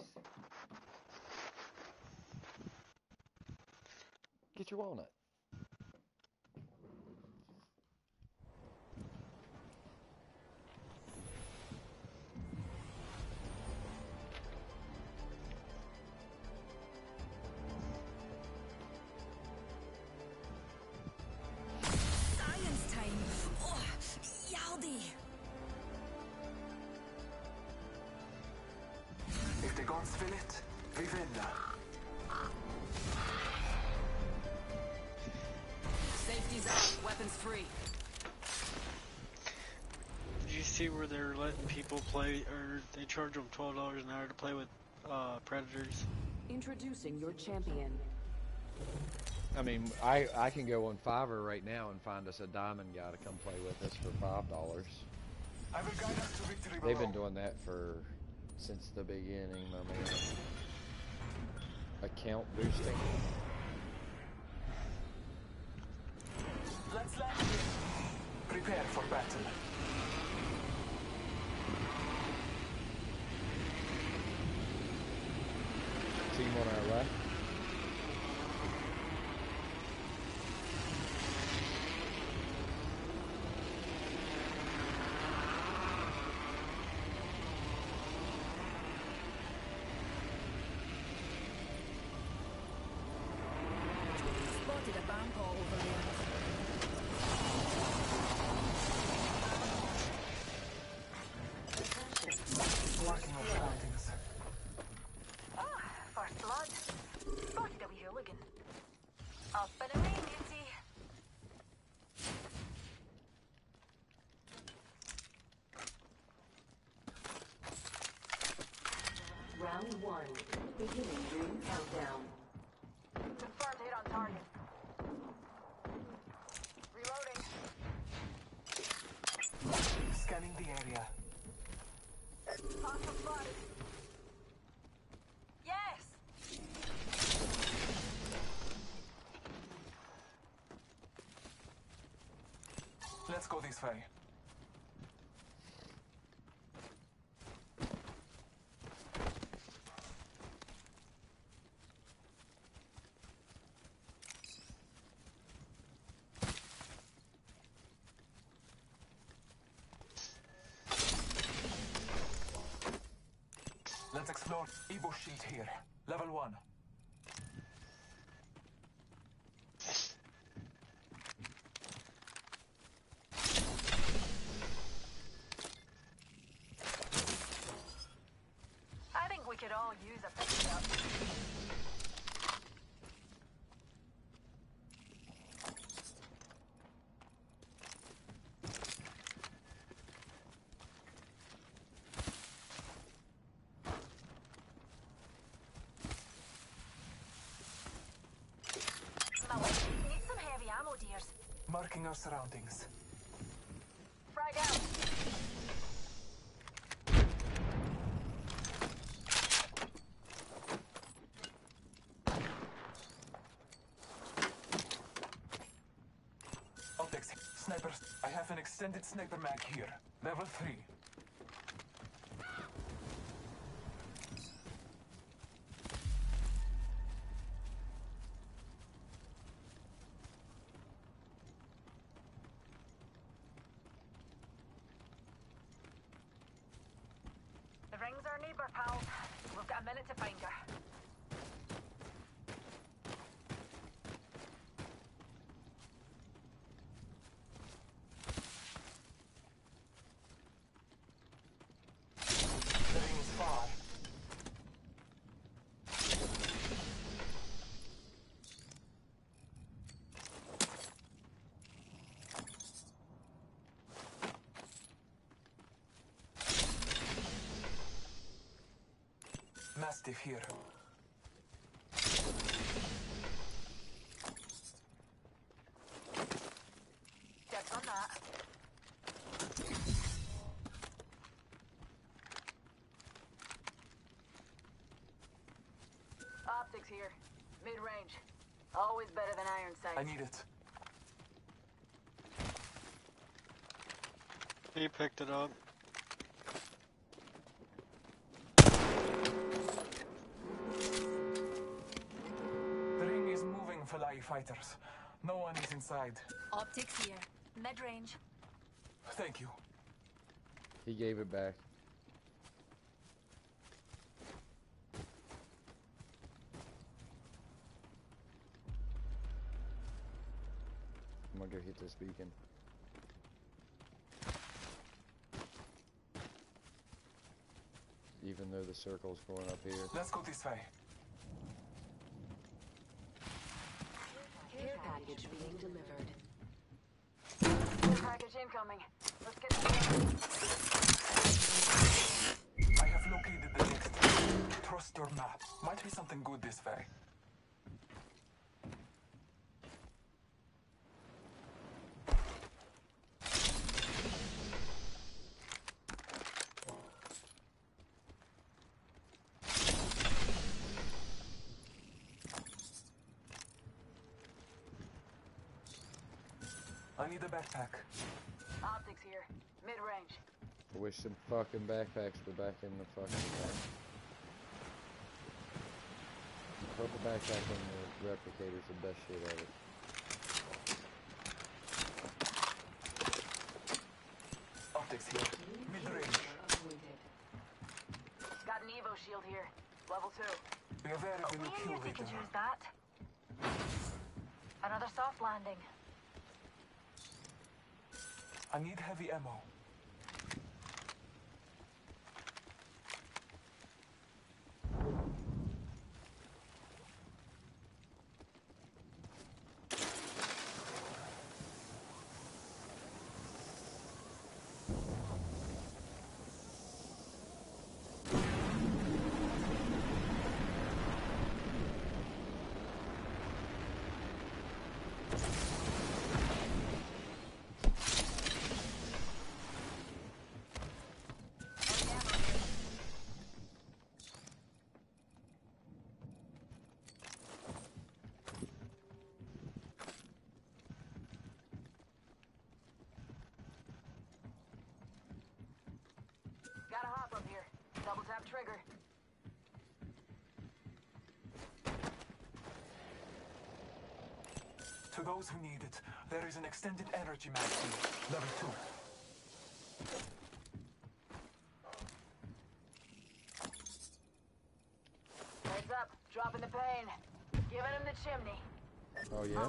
Get your walnut. Play, or they charge them twelve dollars an hour to play with uh, predators? Introducing your champion. I mean, I I can go on Fiverr right now and find us a diamond guy to come play with us for five dollars. I will guide us to victory They've been doing that for since the beginning, my man. Account boosting. Let's land here. Prepare for battle. Team on our left. Spotted a bank over there. Marking our surroundings. Ah, first blood. Spotted a wee hooligan. Up and away, Beauty. Round one. Beginning ring countdown. Confirmed hit on target. Reloading. Scanning the area. The blood. Yes! Let's go this way. Let's explore Evo sheet here. Level one. Marking our surroundings. Frag out! Optics, snipers. I have an extended sniper mag here. Level 3. Mastiff here. Check on that. Optics here. Mid-range. Always better than iron sights. I need it. He picked it up. Fighters. No one is inside. Optics here. Med range. Thank you. He gave it back. I'm gonna go hit this beacon. Even though the circle's going up here. Let's go this way. Care package being delivered. Care package incoming. Let's get I have located the next. Trust your map. Might be something good this way. I need a backpack. Optics here. Mid-range. I wish some fucking backpacks were back in the fucking pack. Purple backpack and the replicator's the best shit ever. Optics here. Mid-range. Got an Evo shield here. Level 2. We are very Oh, few we kill usually could leader. use that. Another soft landing. I need heavy ammo. Got a hop up here. Double tap trigger. To those who need it, there is an extended energy magazine, level 2. Heads up. Dropping the pain. Giving him the chimney. Oh yeah?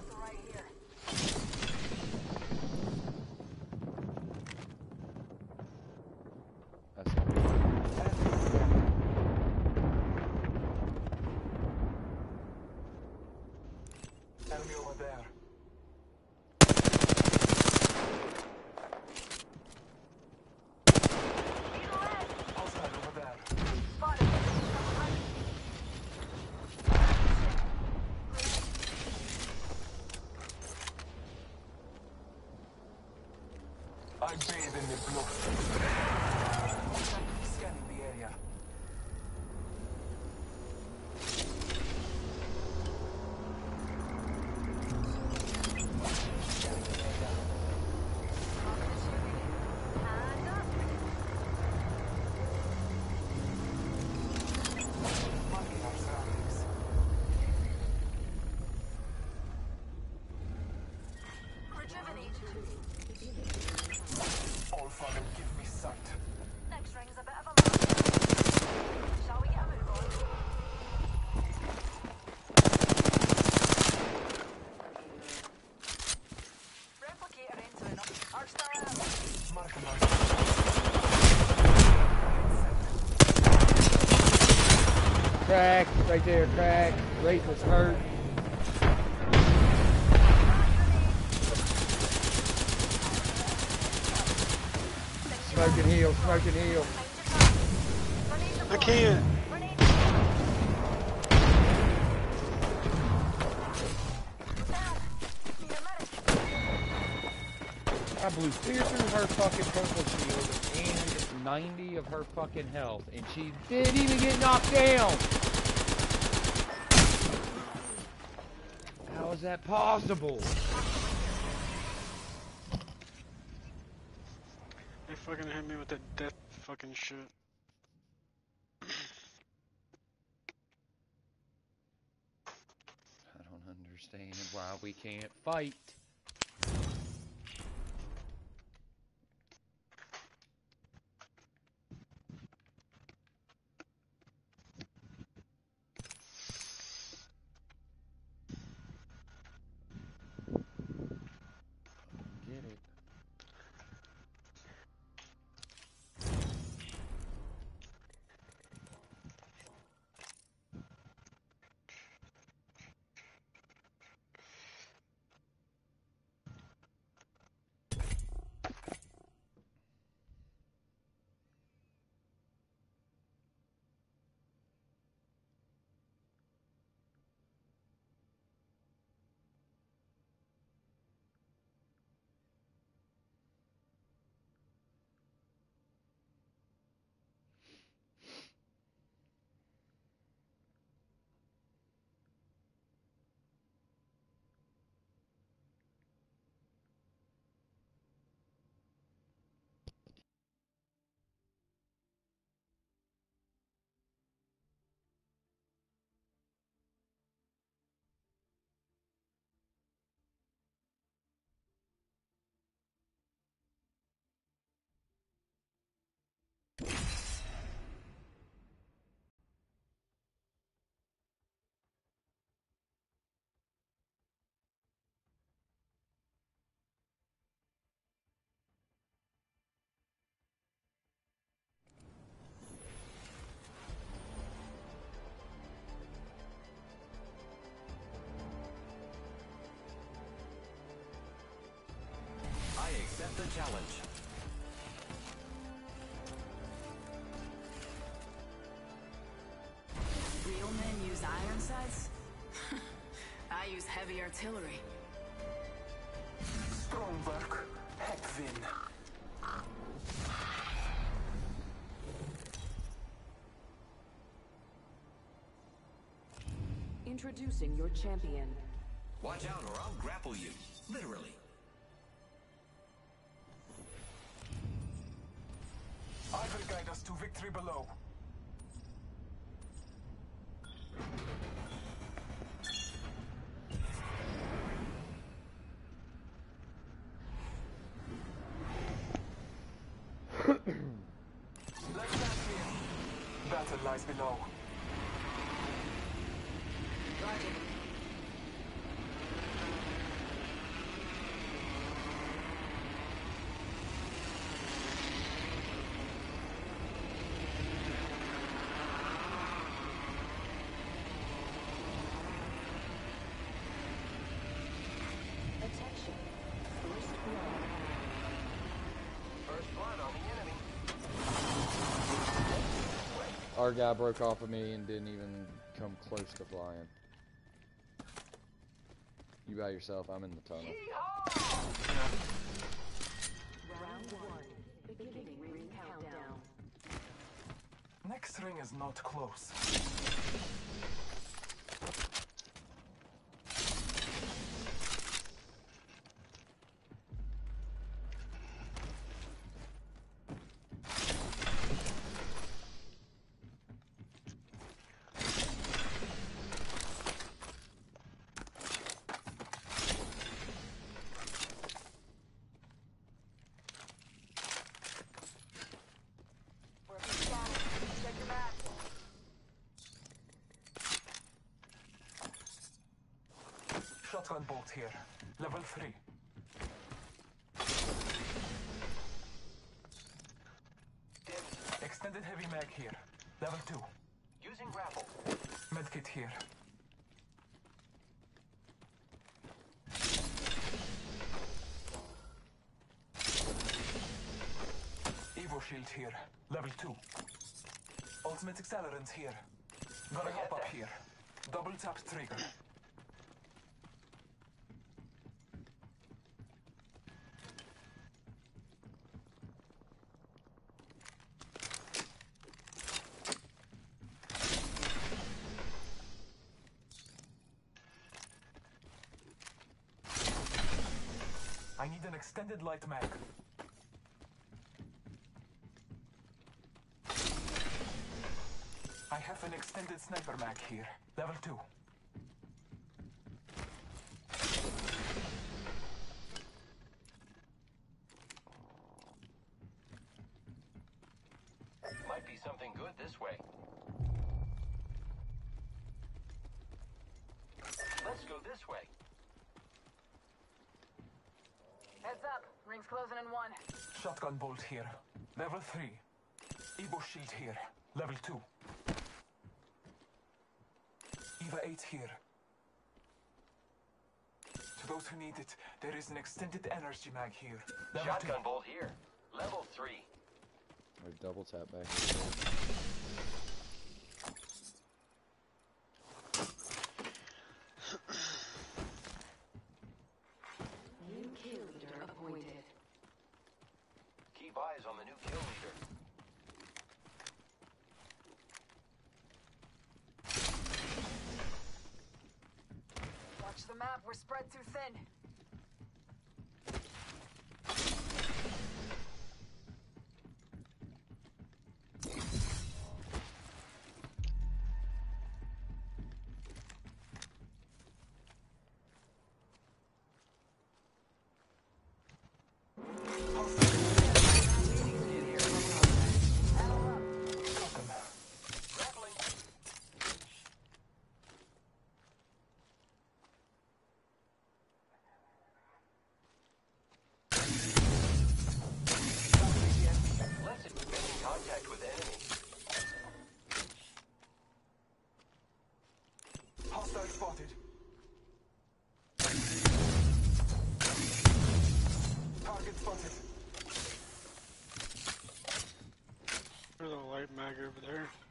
right there, crack. Rafe was hurt. Smoking heel, smoking heel. I can't. I blew clear through her fucking purple shield and 90 of her fucking health, and she didn't even get knocked down. Is that possible? They fucking hit me with that death fucking shit. I don't understand why we can't fight. Challenge. Real men use iron sights? I use heavy artillery. Strong work. Hekvin. Introducing your champion. Watch out or I'll grapple you. Literally. Victory below. Let's stand here. Battle lies below. Attention. First blood. First blood on the enemy. Our guy broke off of me and didn't even come close to flying. You by yourself, I'm in the tunnel. Round one. Beginning ring countdown. Next ring is not close. Check your map. Shotgun bolt here. Level 3. Extended heavy mag here. Level 2. Using grapple. Medkit here. Evo shield here. Level 2. Ultimate accelerant here. Gonna hop up here. Double tap trigger. Extended light mag. I have an extended sniper mag here. Level 2. Might be something good this way. Let's go this way. Heads up. Ring's closing in one. Shotgun bolt here. Level 3. Evo shield here. Level 2. Eva 8 here. To those who need it, there is an extended energy mag here. Level Shotgun bolt here. Level 3. I double tap back. New kill leader appointed. Keep eyes on the new kill leader. Watch the map. We're spread too thin. Over there.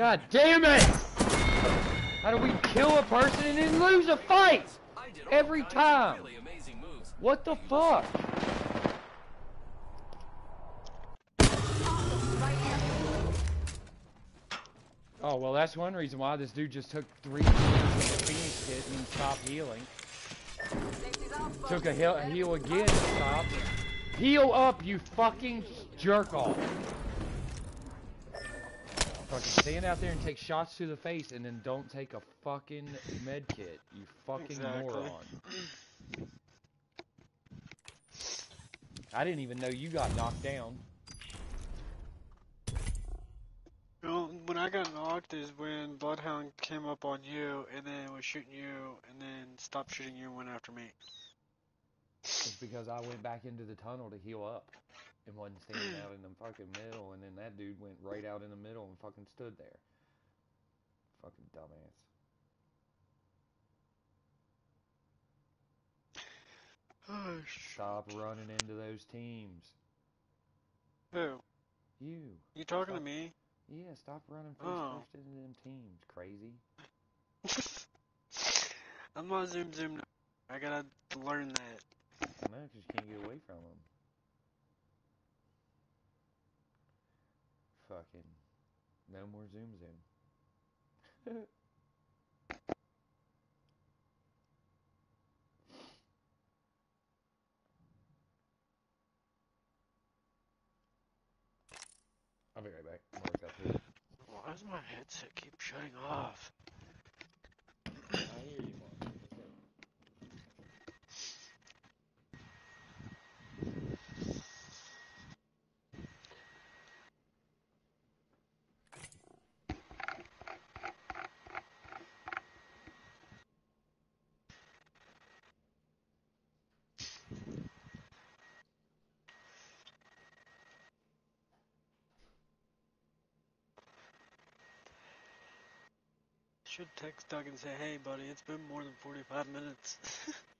God damn it! How do we kill a person and then lose a fight? Every time. What the fuck? Oh well, that's one reason why this dude just took three of the Phoenix hit and stopped healing. Took a heal, heal again, stop. Heal up, you fucking jerk off. Fucking stand out there and take shots to the face and then don't take a fucking med kit, you fucking Exactly. moron. I didn't even know you got knocked down. Well, when I got knocked is when Bloodhound came up on you and then was shooting you and then stopped shooting you and went after me. It's because I went back into the tunnel to heal up and wasn't standing out in the fucking middle, and then that dude went right out in the middle and fucking stood there. Fucking dumbass. Oh, Stop running into those teams. Who? You. You talking to me? Yeah, stop running face Oh. first into them teams, crazy. I'm not zoom zoom. I gotta learn that. I know, 'cause you can't get away from them. Fucking. No more zoom zoom. I'll be right back. I'm gonna work that through. Why does my headset keep shutting off? I hear you, Should text Doug and say, hey buddy, it's been more than 45 minutes.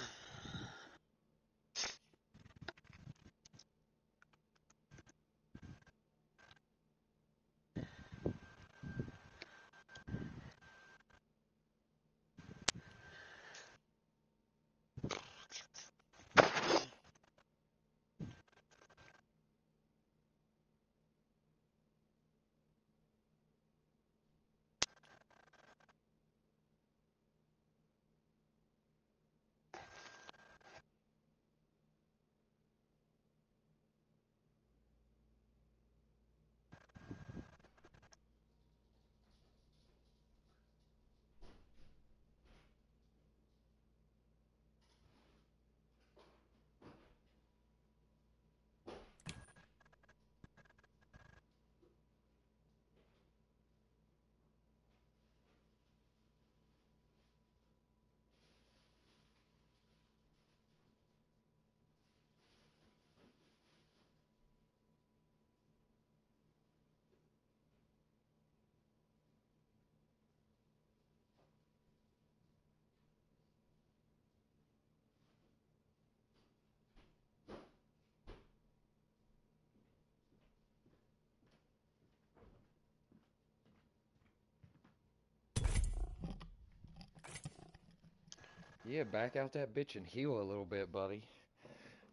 Yeah, back out that bitch and heal a little bit, buddy.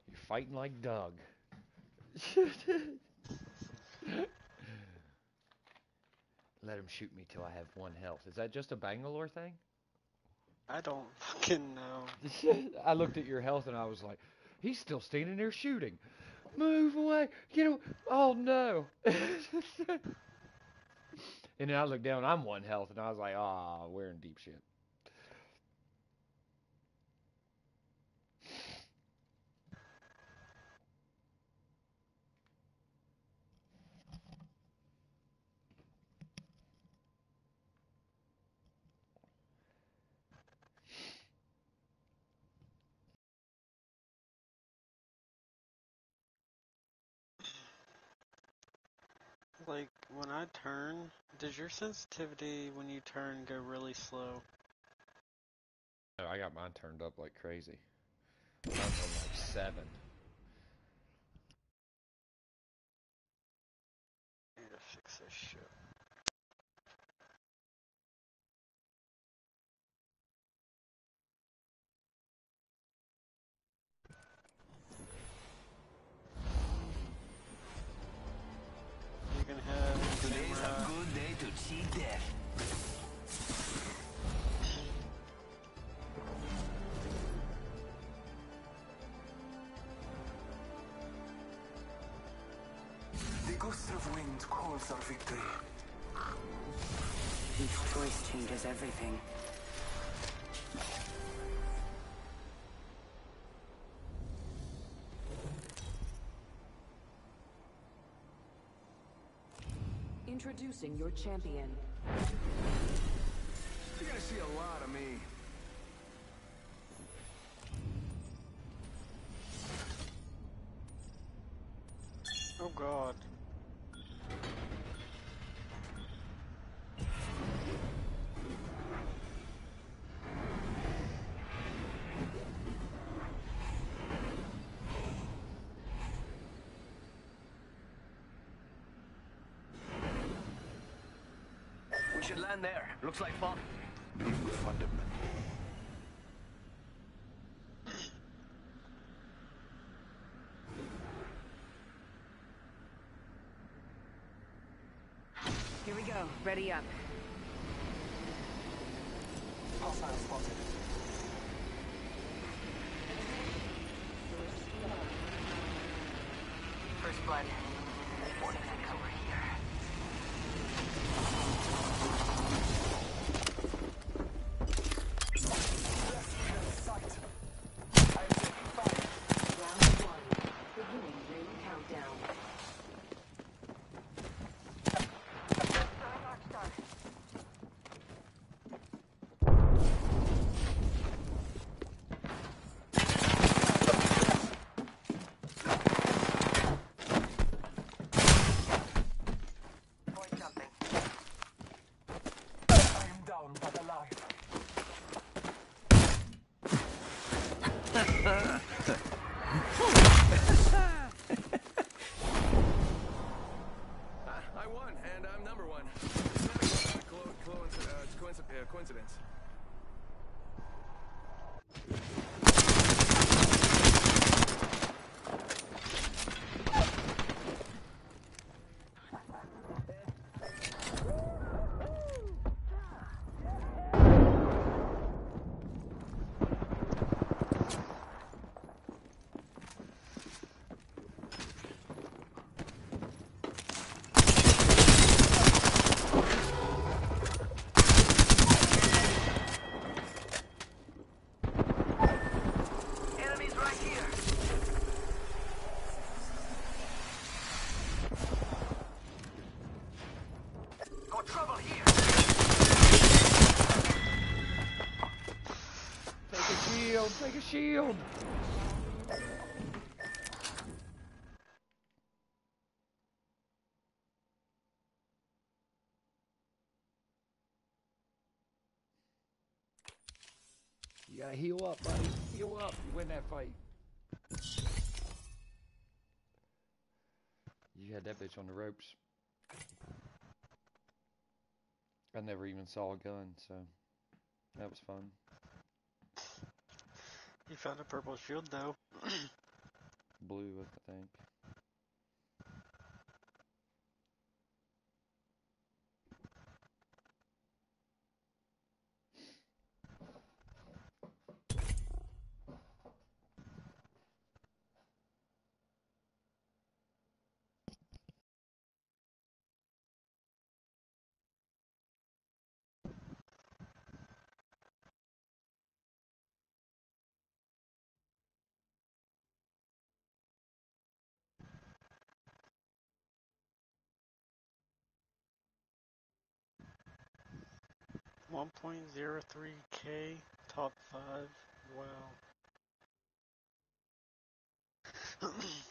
You're fighting like Doug. Let him shoot me till I have one health. Is that just a Bangalore thing? I don't fucking know. I looked at your health and I was like, he's still standing there shooting. Move away. Get away. Oh no. and then I looked down, I'm one health, and I was like, ah, we're in deep shit. Like, when I turn, does your sensitivity when you turn go really slow? No, I got mine turned up like crazy. On like seven. our victory. Each choice changes everything. Introducing your champion. You're gonna see a lot of me. Should land there. Looks like fun. Fundamental. Here we go. Ready up. Take a shield. You gotta heal up, buddy. Heal up. You win that fight. You had that bitch on the ropes. I never even saw a gun, so that was fun. Found a purple shield though. Blue, I think. One point zero three K top five. Wow.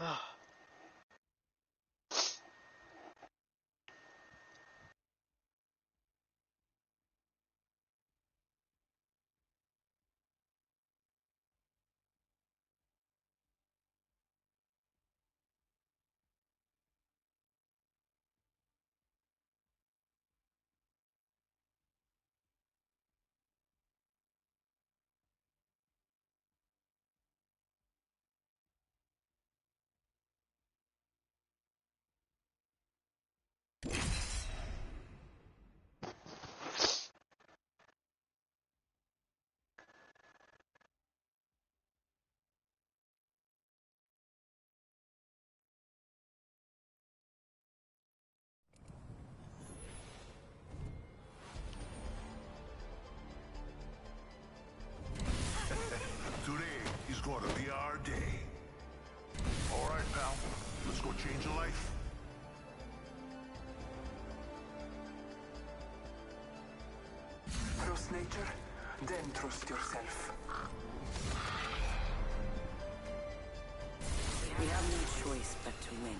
Ah. Trust nature, then trust yourself. We have no choice but to win.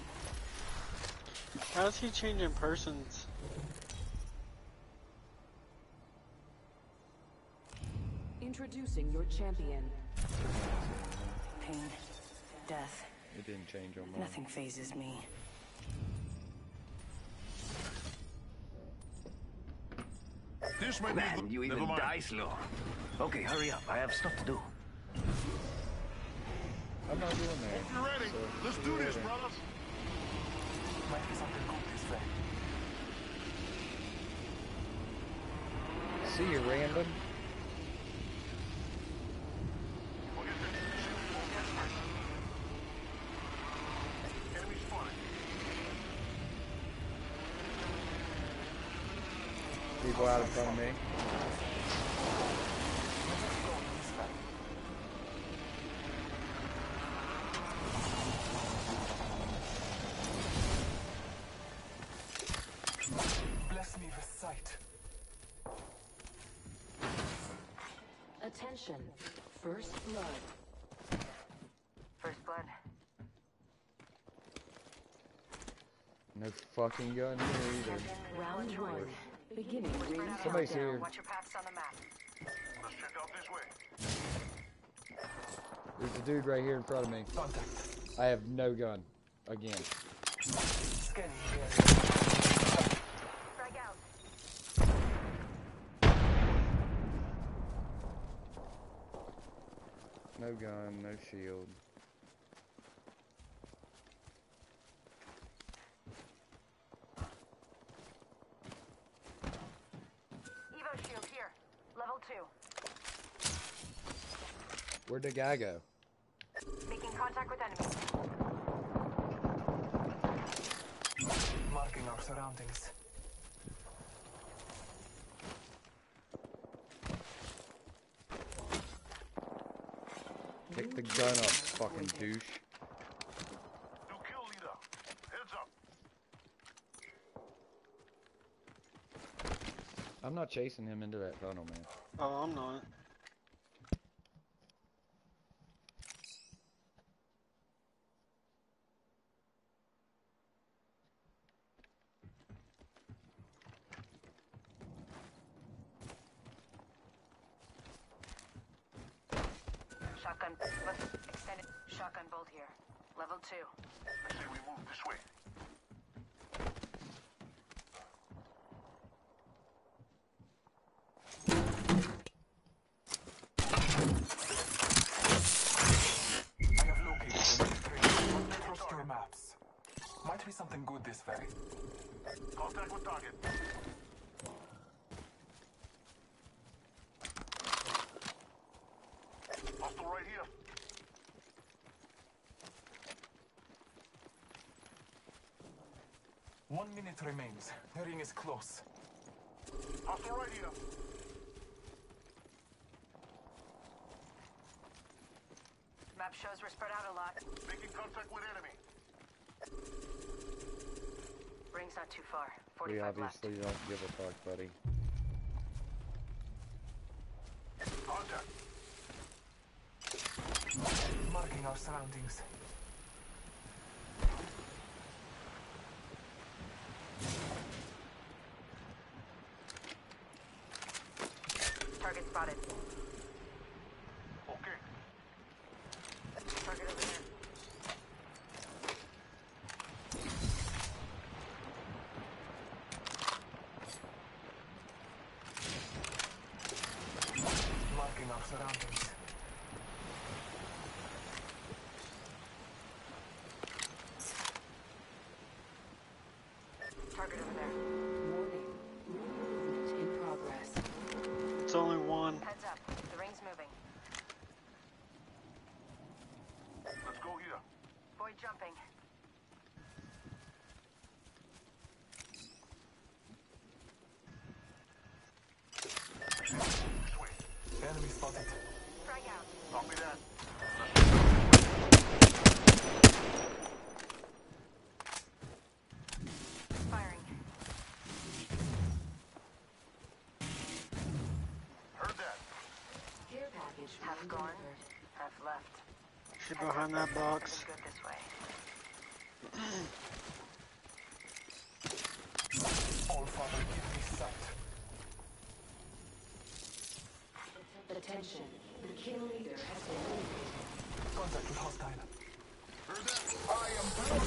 How's he changing persons? Introducing your champion. Pain, death, It didn't change on mine. nothing phases me. This might Man, good. you Never even mind. die slow. Okay, hurry up. I have stuff to do. I'm not doing that. Hope you're ready. So, Let's do this, yeah. brothers. Might be something good this way. See you, random. People out in front of me. Bless me with sight. Attention. First blood. First blood. No fucking gun here either. Round one. Beginning ring Somebody's here. Watch your paths on the map. Let's check out this way. There's a dude right here in front of me. Contact. I have no gun. Again. Scanning. Frag out. No gun, no shield. Evo shield here. Level two. Where'd the guy go? Making contact with enemy. Marking our surroundings. Pick the gun up, fucking douche. New kill leader. Heads up. I'm not chasing him into that tunnel, man. Oh, I'm not. Shotgun. Let's extended. Shotgun bolt here. Level two. I say we move this way. I have located the new trade. Trust your maps. Might be something good this way. Contact with target. Hostile right here. One remains. The ring is close. Hostile right here. Map shows we're spread out a lot. Making contact with enemy. Ring's not too far. We 45 left. obviously don't give a fuck, buddy. Contact. Marking our surroundings. Target spotted. enemy spotted. Out. Copy that. Firing. Heard that. Gear package half gone, half left. She behind that box. Good this way. Attention. The kill leader has been eliminated. Contact with hostile. Heard that? I am blue.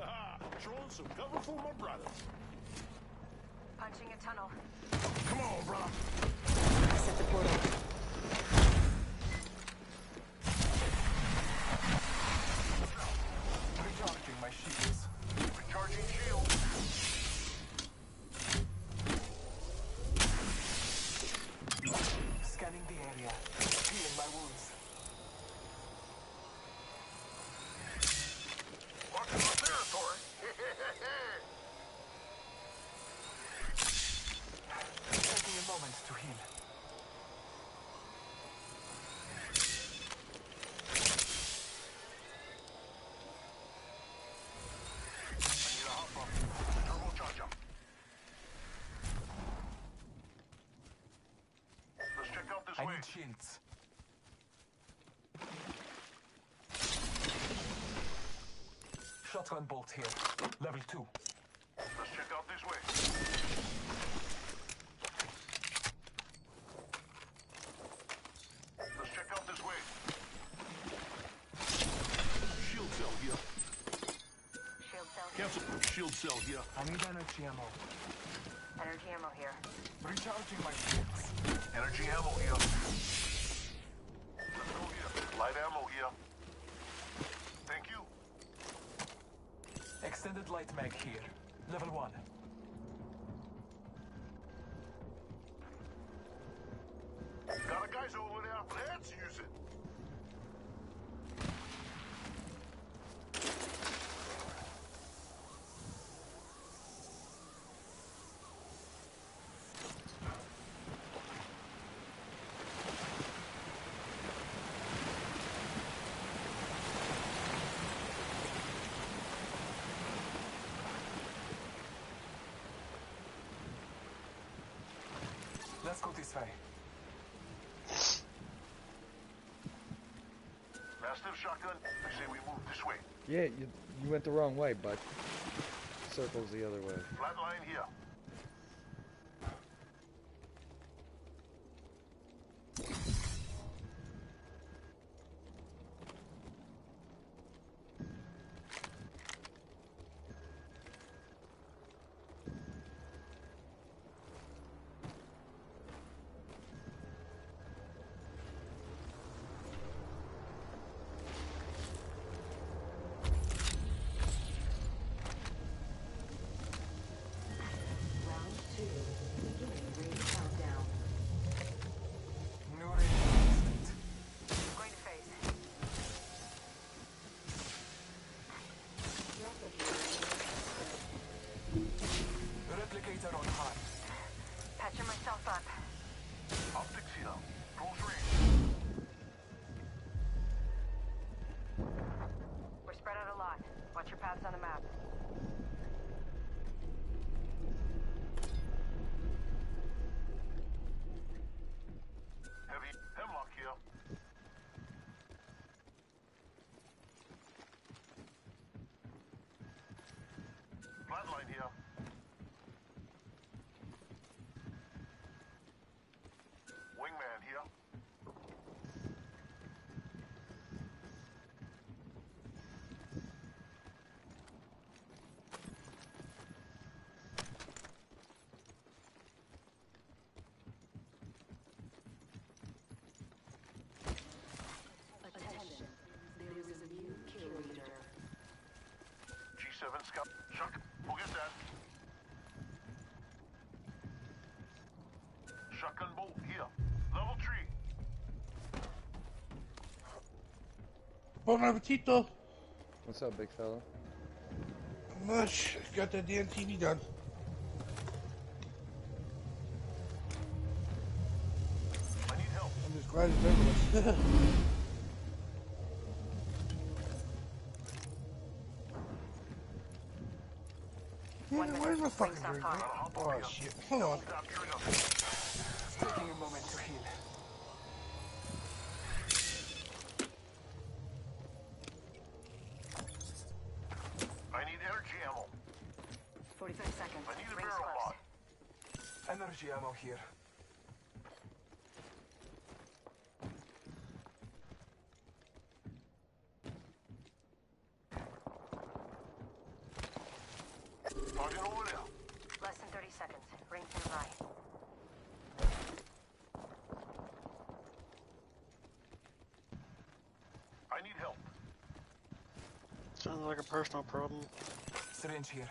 Ha! Throwing some cover for my brothers. Punching a tunnel. Come on, brother. Set the portal. Recharging my shields. Recharging shield. Scanning the area. Healing my wounds. Marking my territory. Taking a moment to heal. I need a hot pump. Turbocharger. Let's check out this I way. need shields. Shotgun bolt here. Level 2. Let's check out this way. Let's check out this way. Shield cell here. Shield cell. Cancel. Shield cell here. I need energy ammo. Energy ammo here. Recharging my shields. Energy ammo here. Go here. Light ammo here. Thank you. Extended light mag here. Level 1. Got a guy's over there. Let's use it. Let's go this way. Mastiff shotgun. They say we move this way. Yeah, you, you went the wrong way, bud. Circle's the other way. Flatline here. Flatline here. Wingman here. Attention. There is a new kill leader. G7 scout. Shuck. That. Shotgun bolt here. Level 3. Bon appetito. What's up, big fella? Much. Got the damn TV done. I need help. I'm just glad it's over here, right? Oh shit, hang on. Taking a moment to heal. I need energy ammo. 45 seconds. I need a barrel mod. Energy ammo here. personal problem? Syringe here.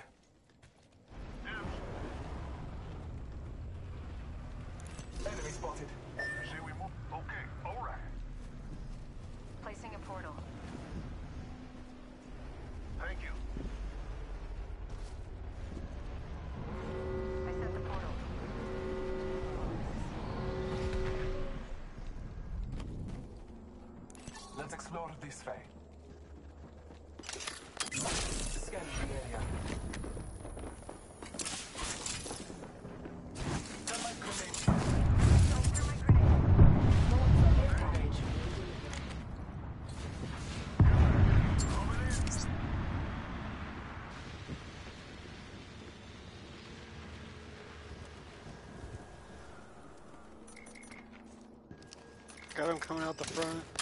coming out the front.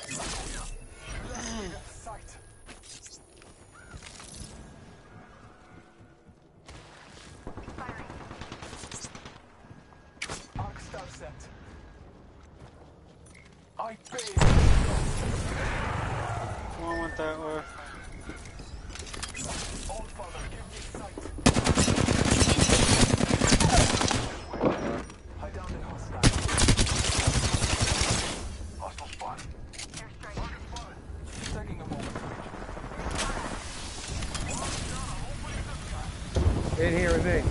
here with me.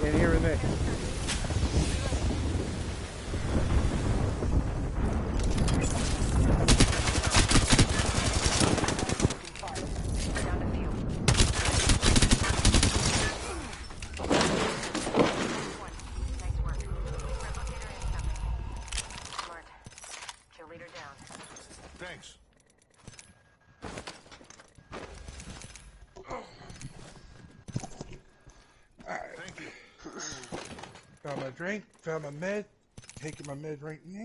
grab my med, taking my med right now.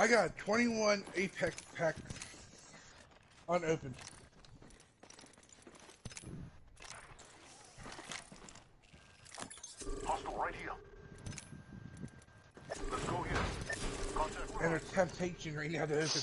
I got 21 Apex packs unopened. Hostile right here. Let's go here. Contact and a temptation right now to open.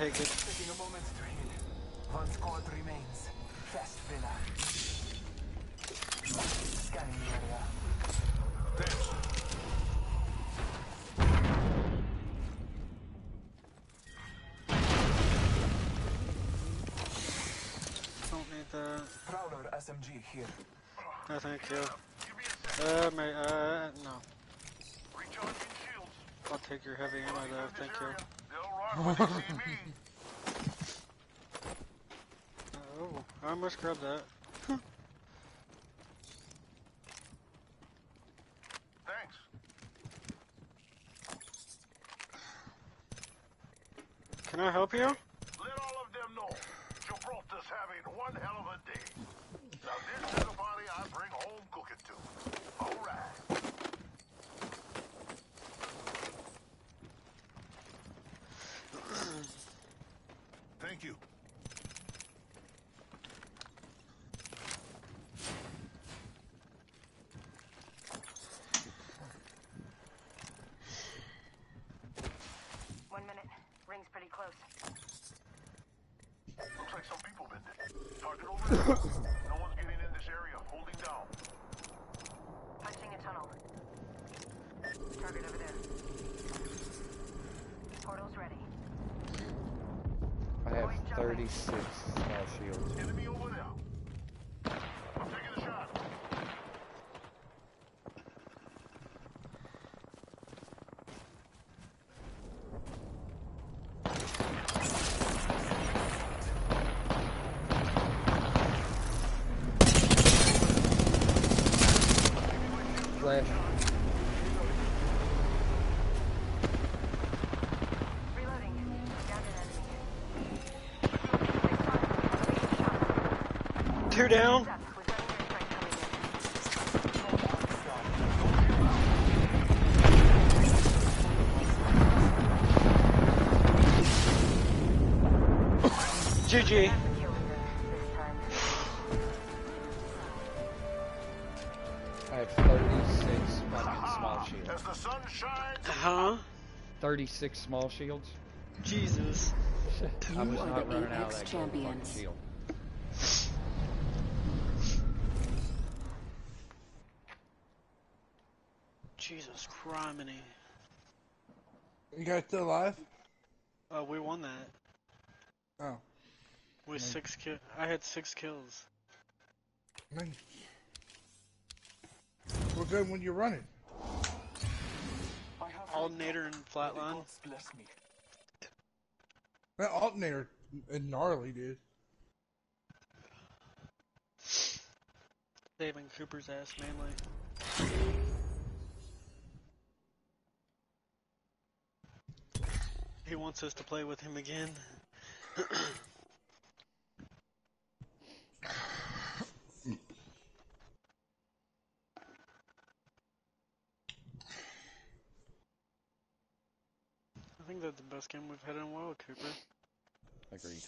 take it. Taking a moment to heal. One squad remains. Fast Villa. Scanning the area. Don't need that. Prowler SMG here. No, thank you. Uh, may, uh, no. I'll take your heavy ammo though, thank you. Oh, I almost grabbed that. over. Down. GG. I have 36 fucking small shields. As the sun shines. Huh? 36 small shields. Jesus. I was You are not the running out of Apex that gold fucking champions. shield. Jesus criminy. You guys still alive? Uh, we won that. Oh. With Nice. six ki- I had six kills. Nice. We're good when you're running. Alternator and flatline. Bless me. That alternator and gnarly, dude. Saving Cooper's ass mainly. He wants us to play with him again. I think that's the best game we've had in a while, Cooper. Agreed.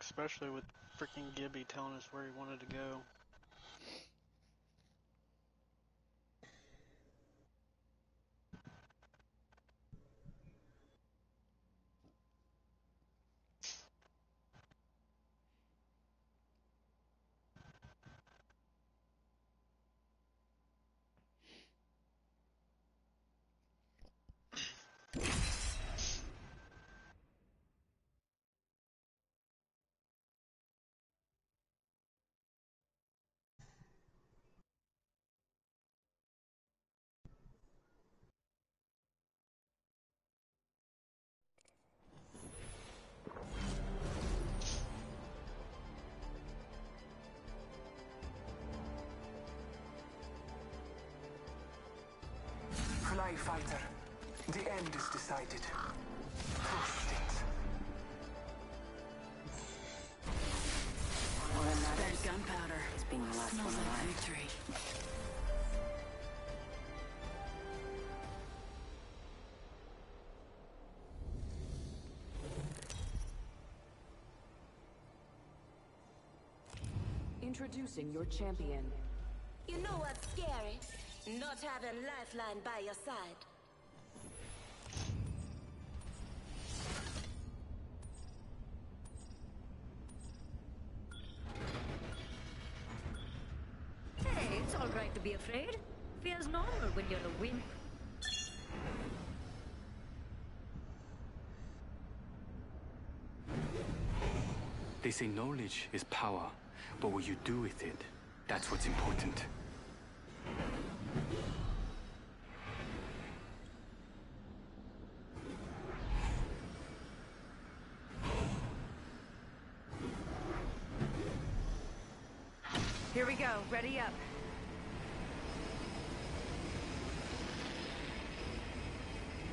Especially with freaking Gibby telling us where he wanted to go. Fly fighter. The end is decided. Trust it. Well, then gunpowder. It's being the last one alive. victory. Introducing your champion. You know what's scary? Not having Lifeline by your side. Hey, it's all right to be afraid. Feels normal when you're a wimp. They say knowledge is power, but what you do with it, that's what's important. Here we go. Ready up.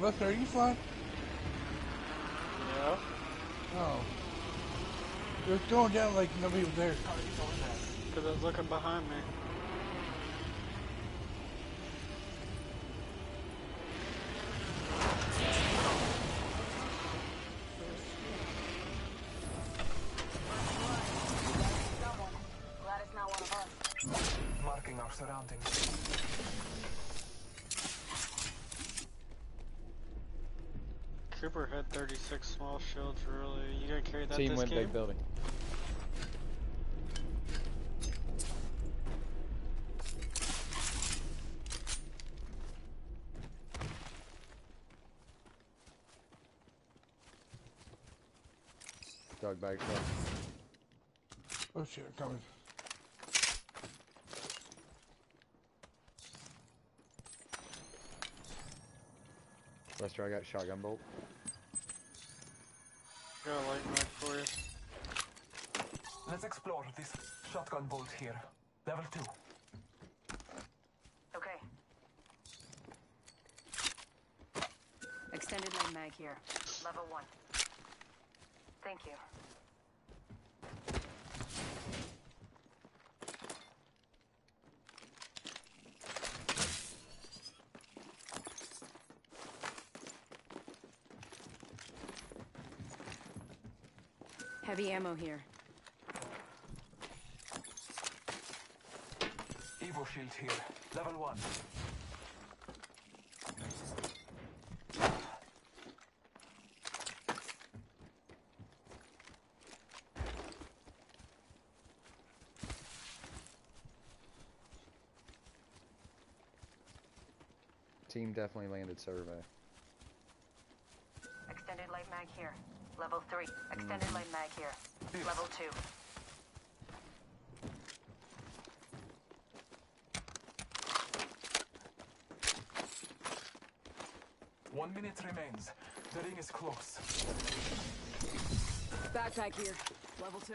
Lester, are you flying? Yeah. Oh. It was going down like nobody was there. Because I was looking behind me. Glad it's not one of us. Marking our surroundings. Cooper had 36 small shields, really. You gotta carry that Team went game? big building. Dog bag truck. Oh shit, I'm coming. Lester, I got shotgun bolt. Got a light mag for you. Let's explore this shotgun bolt here. Level 2. Okay. Extended light mag here. Level one. Thank you. Heavy ammo here. Evo shield here. Level 1. Team definitely landed survey. Extended light mag here. Level three. Extended light mag here. Level two. One minute remains. The ring is close. Backpack here. Level two.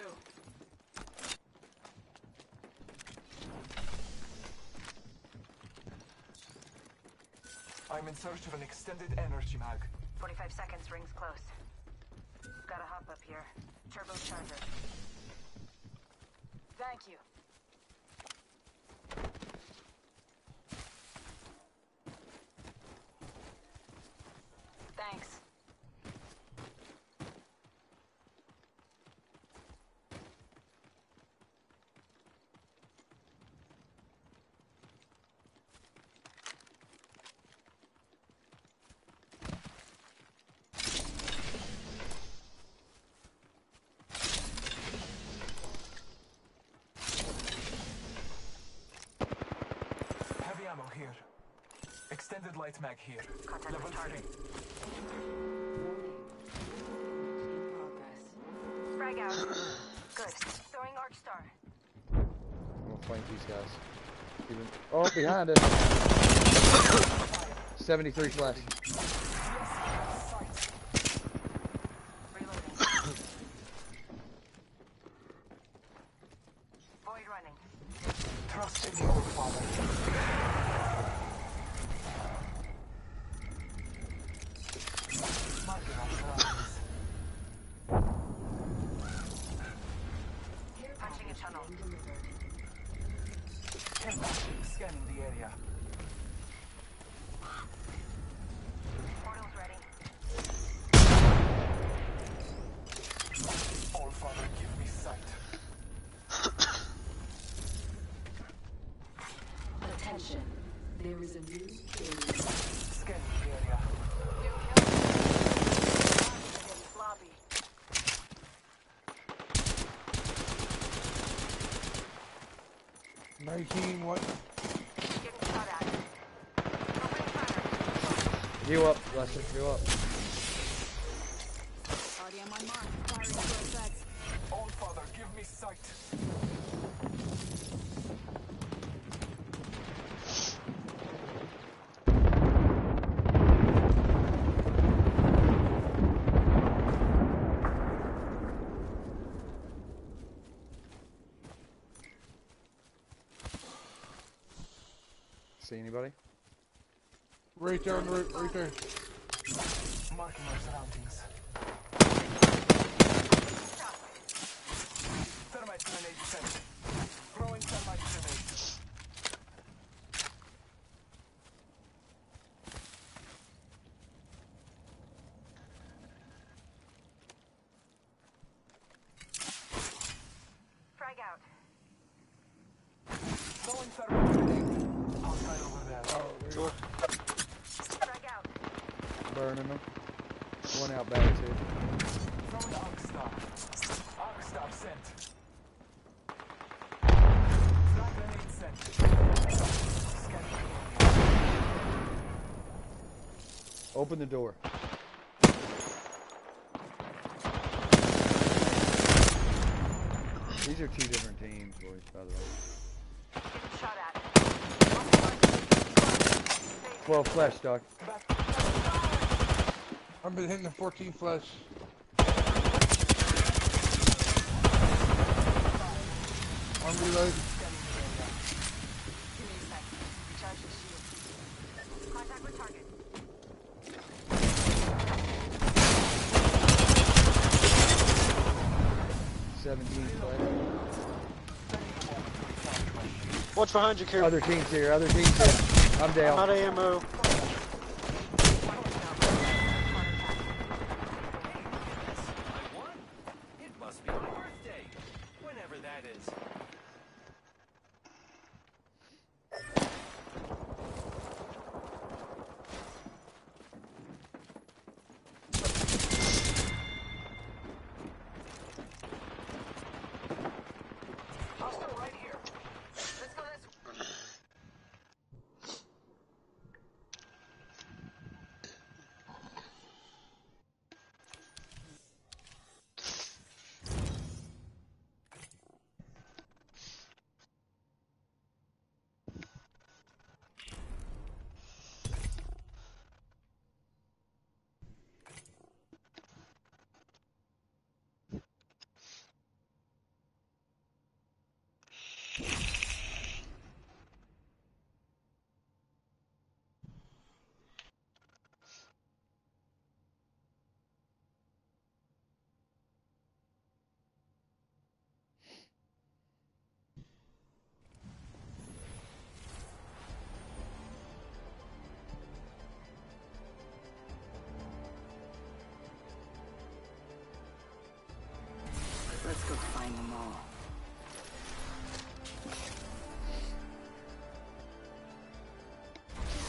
I'm in search of an extended energy mag. 45 seconds, rings close. Here. Turbocharger. Thank you. Thanks. Heavy ammo here. Extended light mag here. Level 3. Frag out. Good. Throwing Arc Star. I'm gonna flank these guys. Even oh, behind us. 73 flash. Void running. Trust in your father. Marking our surroundings. Punching a tunnel. Ten back. Scanning the area. Portal's ready. All father, give me sight. Attention. There is a new kill. Scanning the area. Sloppy. Nineteen. What? Getting shot at. Heal up, up. Already on my mark. Firing square tracks. All father, give me sight. See anybody? Right there on the right, right there. Marking our surroundings. Thermite grenade sent. Throwing thermite grenade. Frag out. Throwing thermite grenade. Hostile over there. Oh, Frag out. Burning them. One out back too. Throwing arc star. Arc star sent. Frag grenade sent. Scanning the area. Open the door. These are two different teams, boys, by the way. Getting shot at. 12 flesh, Doc. I've been hitting the 14 flesh. I'm reloading. Give me a sec. Recharge the shield. Contact with target. Seventeen flesh. Watch behind you, Kieran. Other teams here. Other teams here. I'm down. I'm out of ammo. Let's find them all.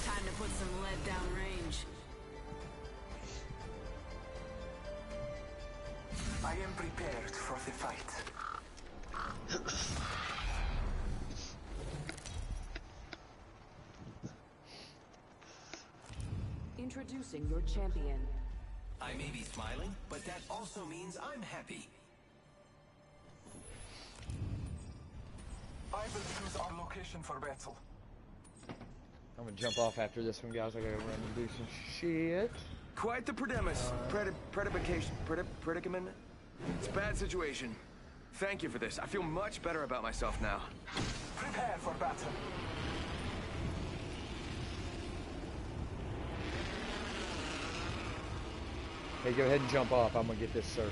Time to put some lead down range. I am prepared for the fight. Introducing your champion. I may be smiling, but that also means I'm happy. Location for battle. I'm gonna jump off after this one, guys. I gotta run and do some shit. Quite the predemis. Uh, predi predication. Predi predicament. It's a bad situation. Thank you for this. I feel much better about myself now. Prepare for battle. Hey, go ahead and jump off. I'm gonna get this circle.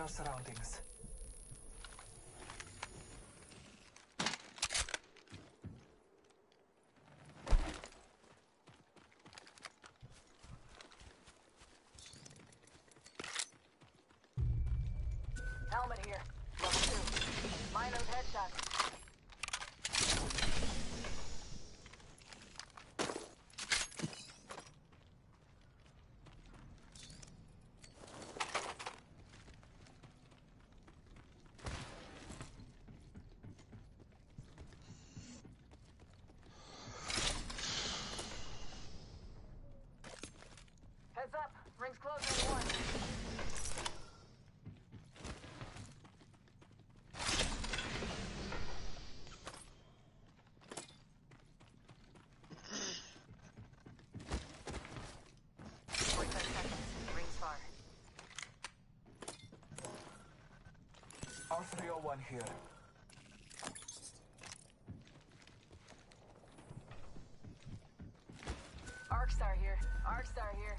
Our surroundings. Helmet here. Level two. Minos headshot. Heads up. Rings closing in one. Forty-five seconds. Rings far. R301 here. Arcstar here. Arcstar here.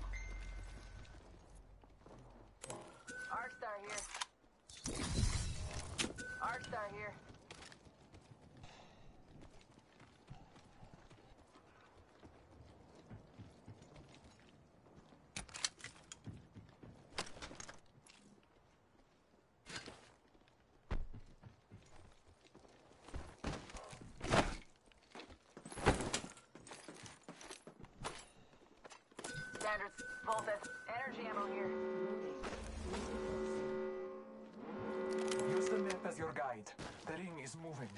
Arcstar here. Arcstar here. Energy ammo here. Use the map as your guide. The ring is moving.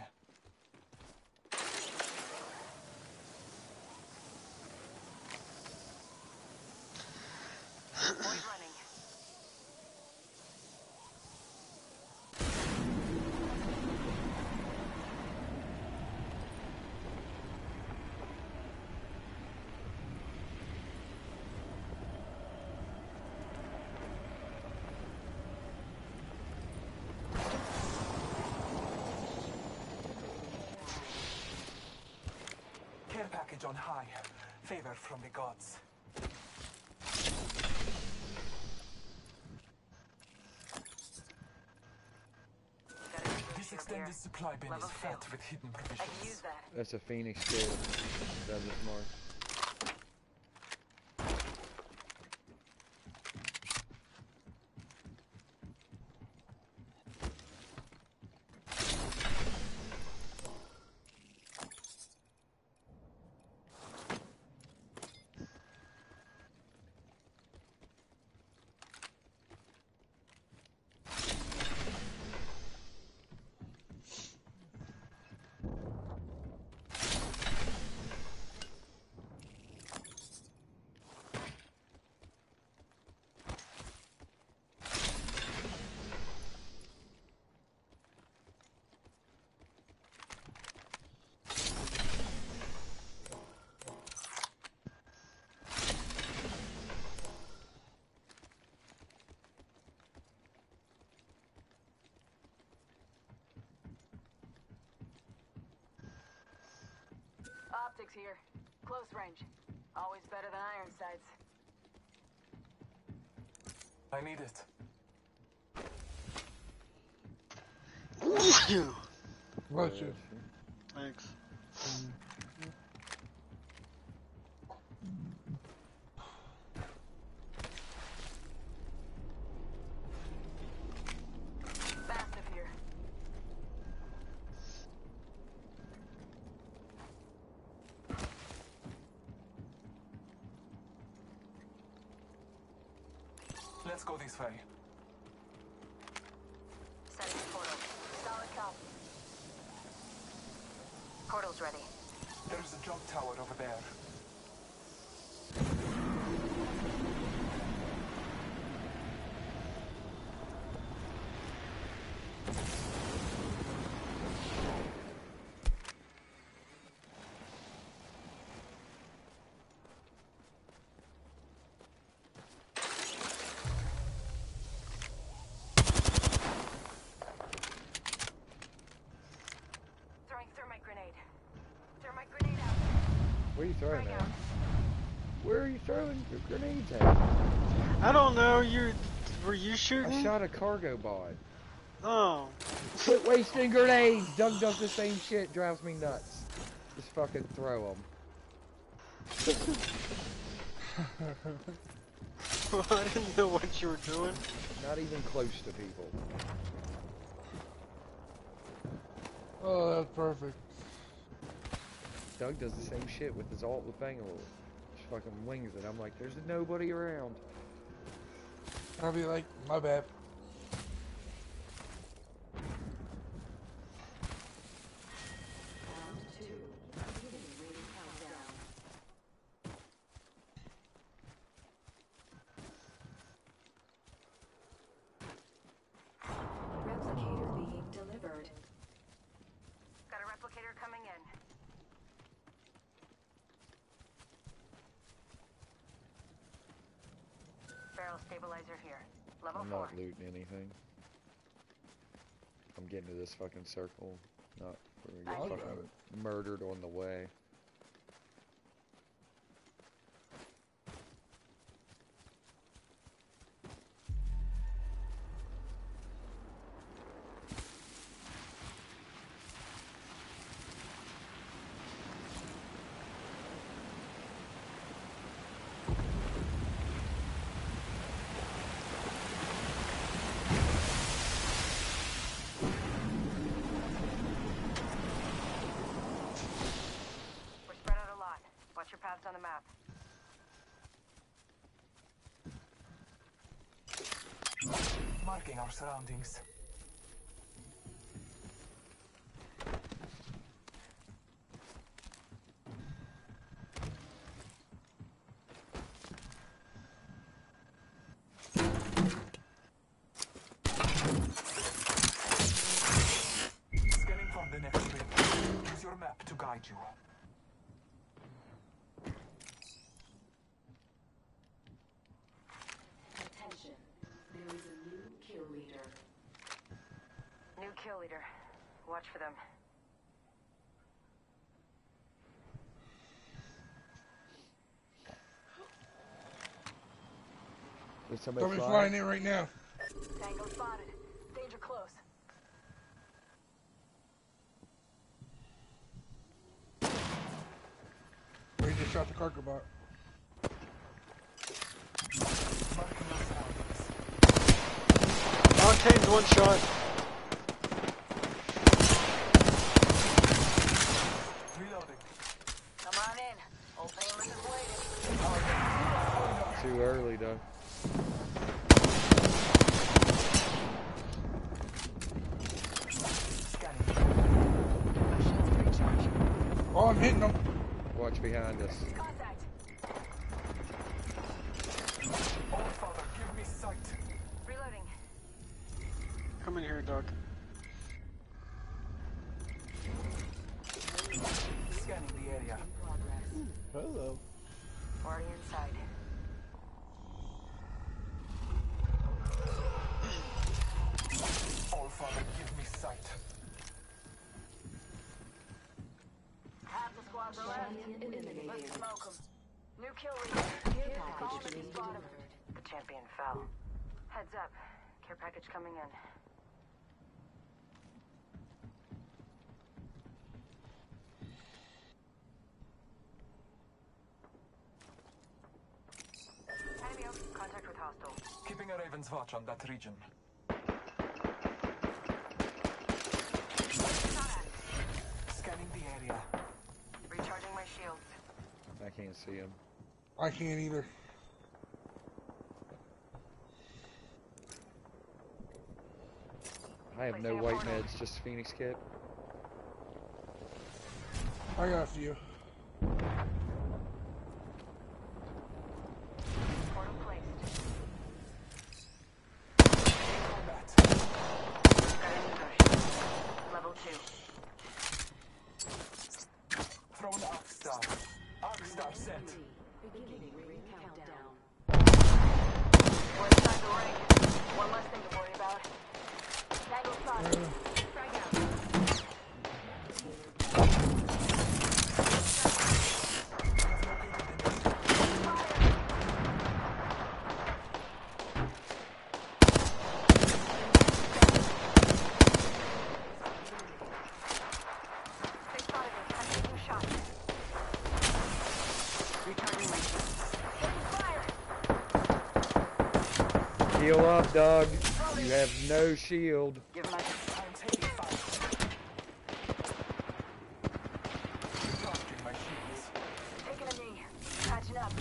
Boys running. Care package on high. Favor from the gods. This extended supply bin is fat with hidden I can use provisions. that. That's a phoenix kit. That is more. Optics here. Close range. Always better than iron sights. I need it. Bless you. Thanks. Mastiff here. Let's go this way. Setting portal. Solid copy. Portal's ready. There's a jump tower over there. Throwing thermite grenade. Thermite grenade out. Where are you throwing at? Where are you throwing your grenades at? I don't know. You were you shooting? I shooting? shot a cargo bot. Oh. Quit wasting grenades! Doug does the same shit, drives me nuts. Just fucking throw them. well, I didn't know what you were doing. Not even close to people. Oh, that's perfect. Doug does the same shit with his ult with Bangalore. Just fucking wings it. I'm like, there's nobody around. I'll be like, my bad. Round two. Beginning ring countdown. Replicator being delivered. Got a replicator coming in. Barrel stabilizer here. Level I'm four. not looting anything. I'm getting to this fucking circle. Not where we get fucking murdered on the way. We're spread out a lot. Watch your paths on the map. Our surroundings. Scanning from the next ring. Use your map to guide you. Attention. There is a new kill leader. New kill leader. Watch for them. There's somebody, Somebody's flying. flying in right now. Tango spotted. Danger close. We just shot the cargo bot. Octane's one shot. Reloading. Come on in. Opening room is waiting. Too early, Doug. Oh, I'm hitting them. Watch behind us. Contact. Oh, Father, give me sight. Reloading. Come in here, Doug. Scanning the area. Hello. Already inside. All Father, give me sight. Half the squad's are left. kill leader. Follow me to spot him. The champion fell. Heads up. Care package coming in. Enemy out. Contact with hostile. Keeping a Raven's watch on that region. Scanning the area. Recharging my shields. I can't see him. I can't either. Have no white meds, just Phoenix kit. I got a few. Doug. You have no shield. Give him my I'm taking fire. Recharging my shields. Taking a knee. Patching up.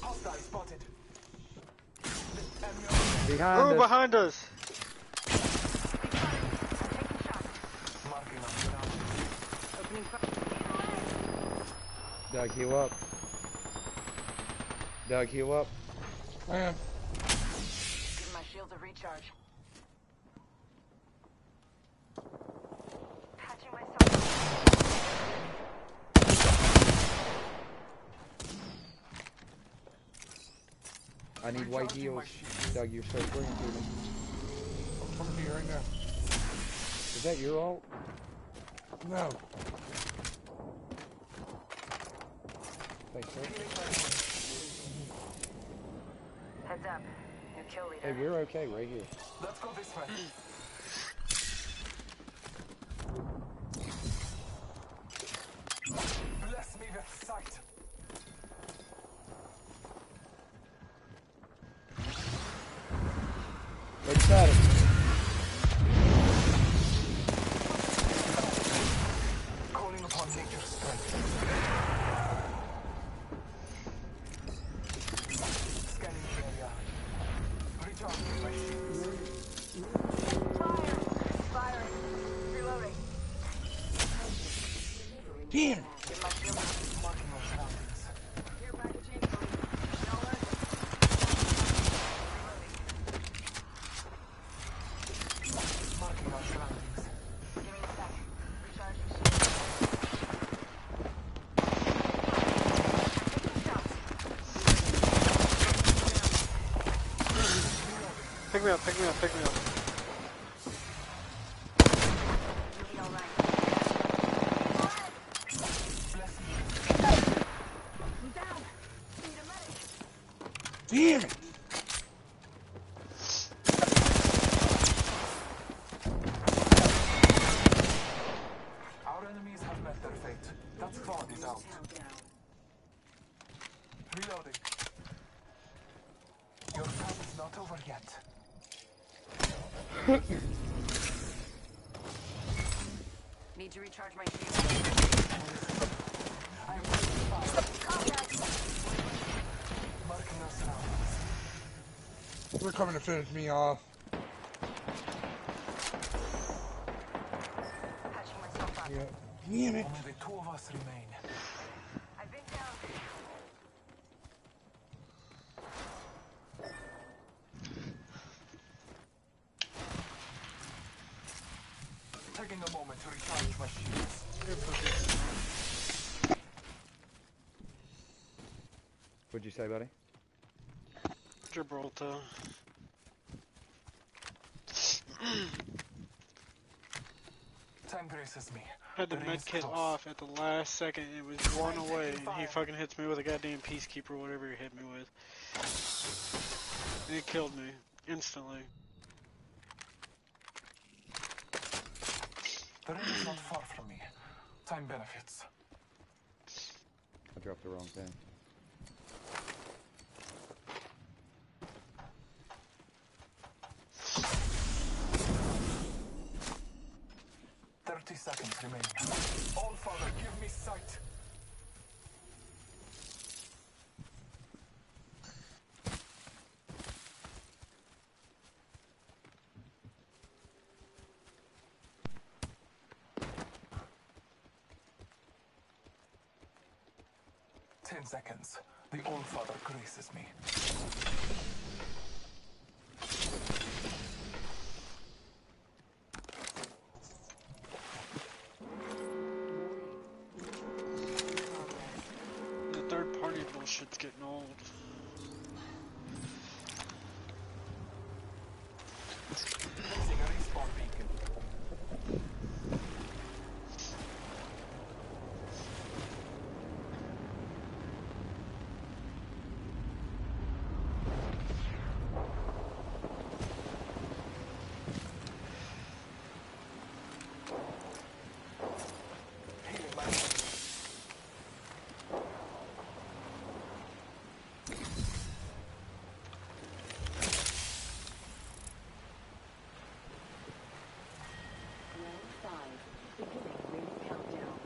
Hostile spotted. Behind Oh, us. behind us! Marking on surroundings. Opening fire. Doug, heal up. Doug, heal up. I am. Give my shields a recharge. I need white heals. Doug, you're so green to me. I'm coming to you right now. Is that your ult? No. Thanks, sir. Heads up. New kill leader. Hey, we're okay right here. Let's go this way. Pick me up, pick me up, pick me up. You'll be alright. I'm down. Need a medic. Damn it. Our enemies have met their fate. That squad is out. Reloading. Your time is not over yet. Need to recharge my shield. Marking our surroundings. They're coming to finish me off. Patching myself up. Yeah. Damn it. Only the two of us remain. I've been down. Taking a moment to recharge my shields. What'd you say, buddy? Gibraltar. Time braces me. Had the The med kit close. off at the last second. It was one away, and he fucking hits me with a goddamn peacekeeper, whatever he hit me with. And it killed me instantly. The ring is not far from me. Time benefits. I dropped the wrong thing. Thirty seconds remaining. All father, give me sight. Ten seconds. The All Father graces me. The third party bullshit's getting old. Placing a respawn beacon. Healing my Round five. Beginning ring countdown.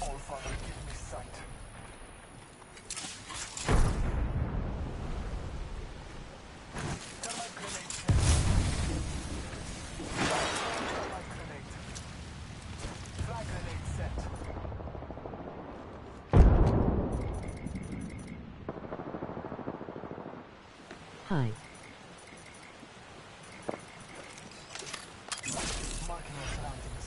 All Father, give me sight. Thermite grenade set. Thermite grenade. Frag grenade set. Hi. Marking your surroundings.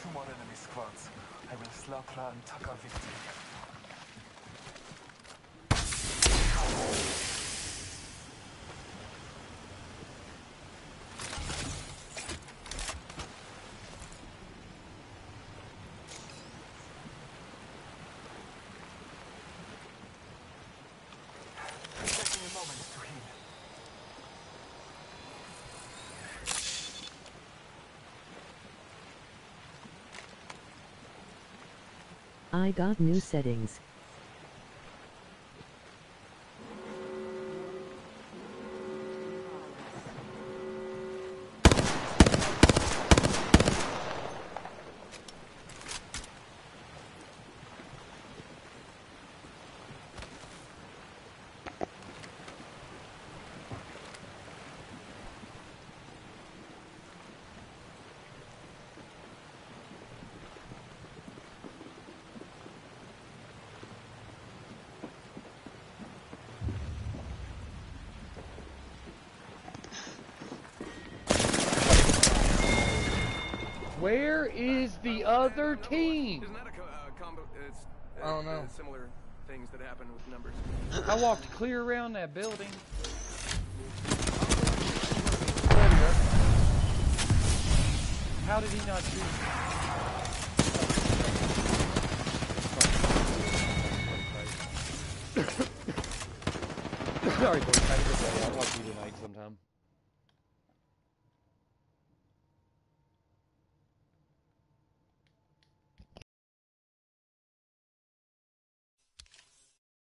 Two more squads. I will slaughter and tuck our victory. Taking a moment to heal. I got new settings. Where is the other team? Isn't that a uh, combo? It's, uh, I don't know. similar things that happen with numbers. I walked clear around that building. How did he not shoot? Sorry, boys. Have a good day. I'll talk you tonight sometime.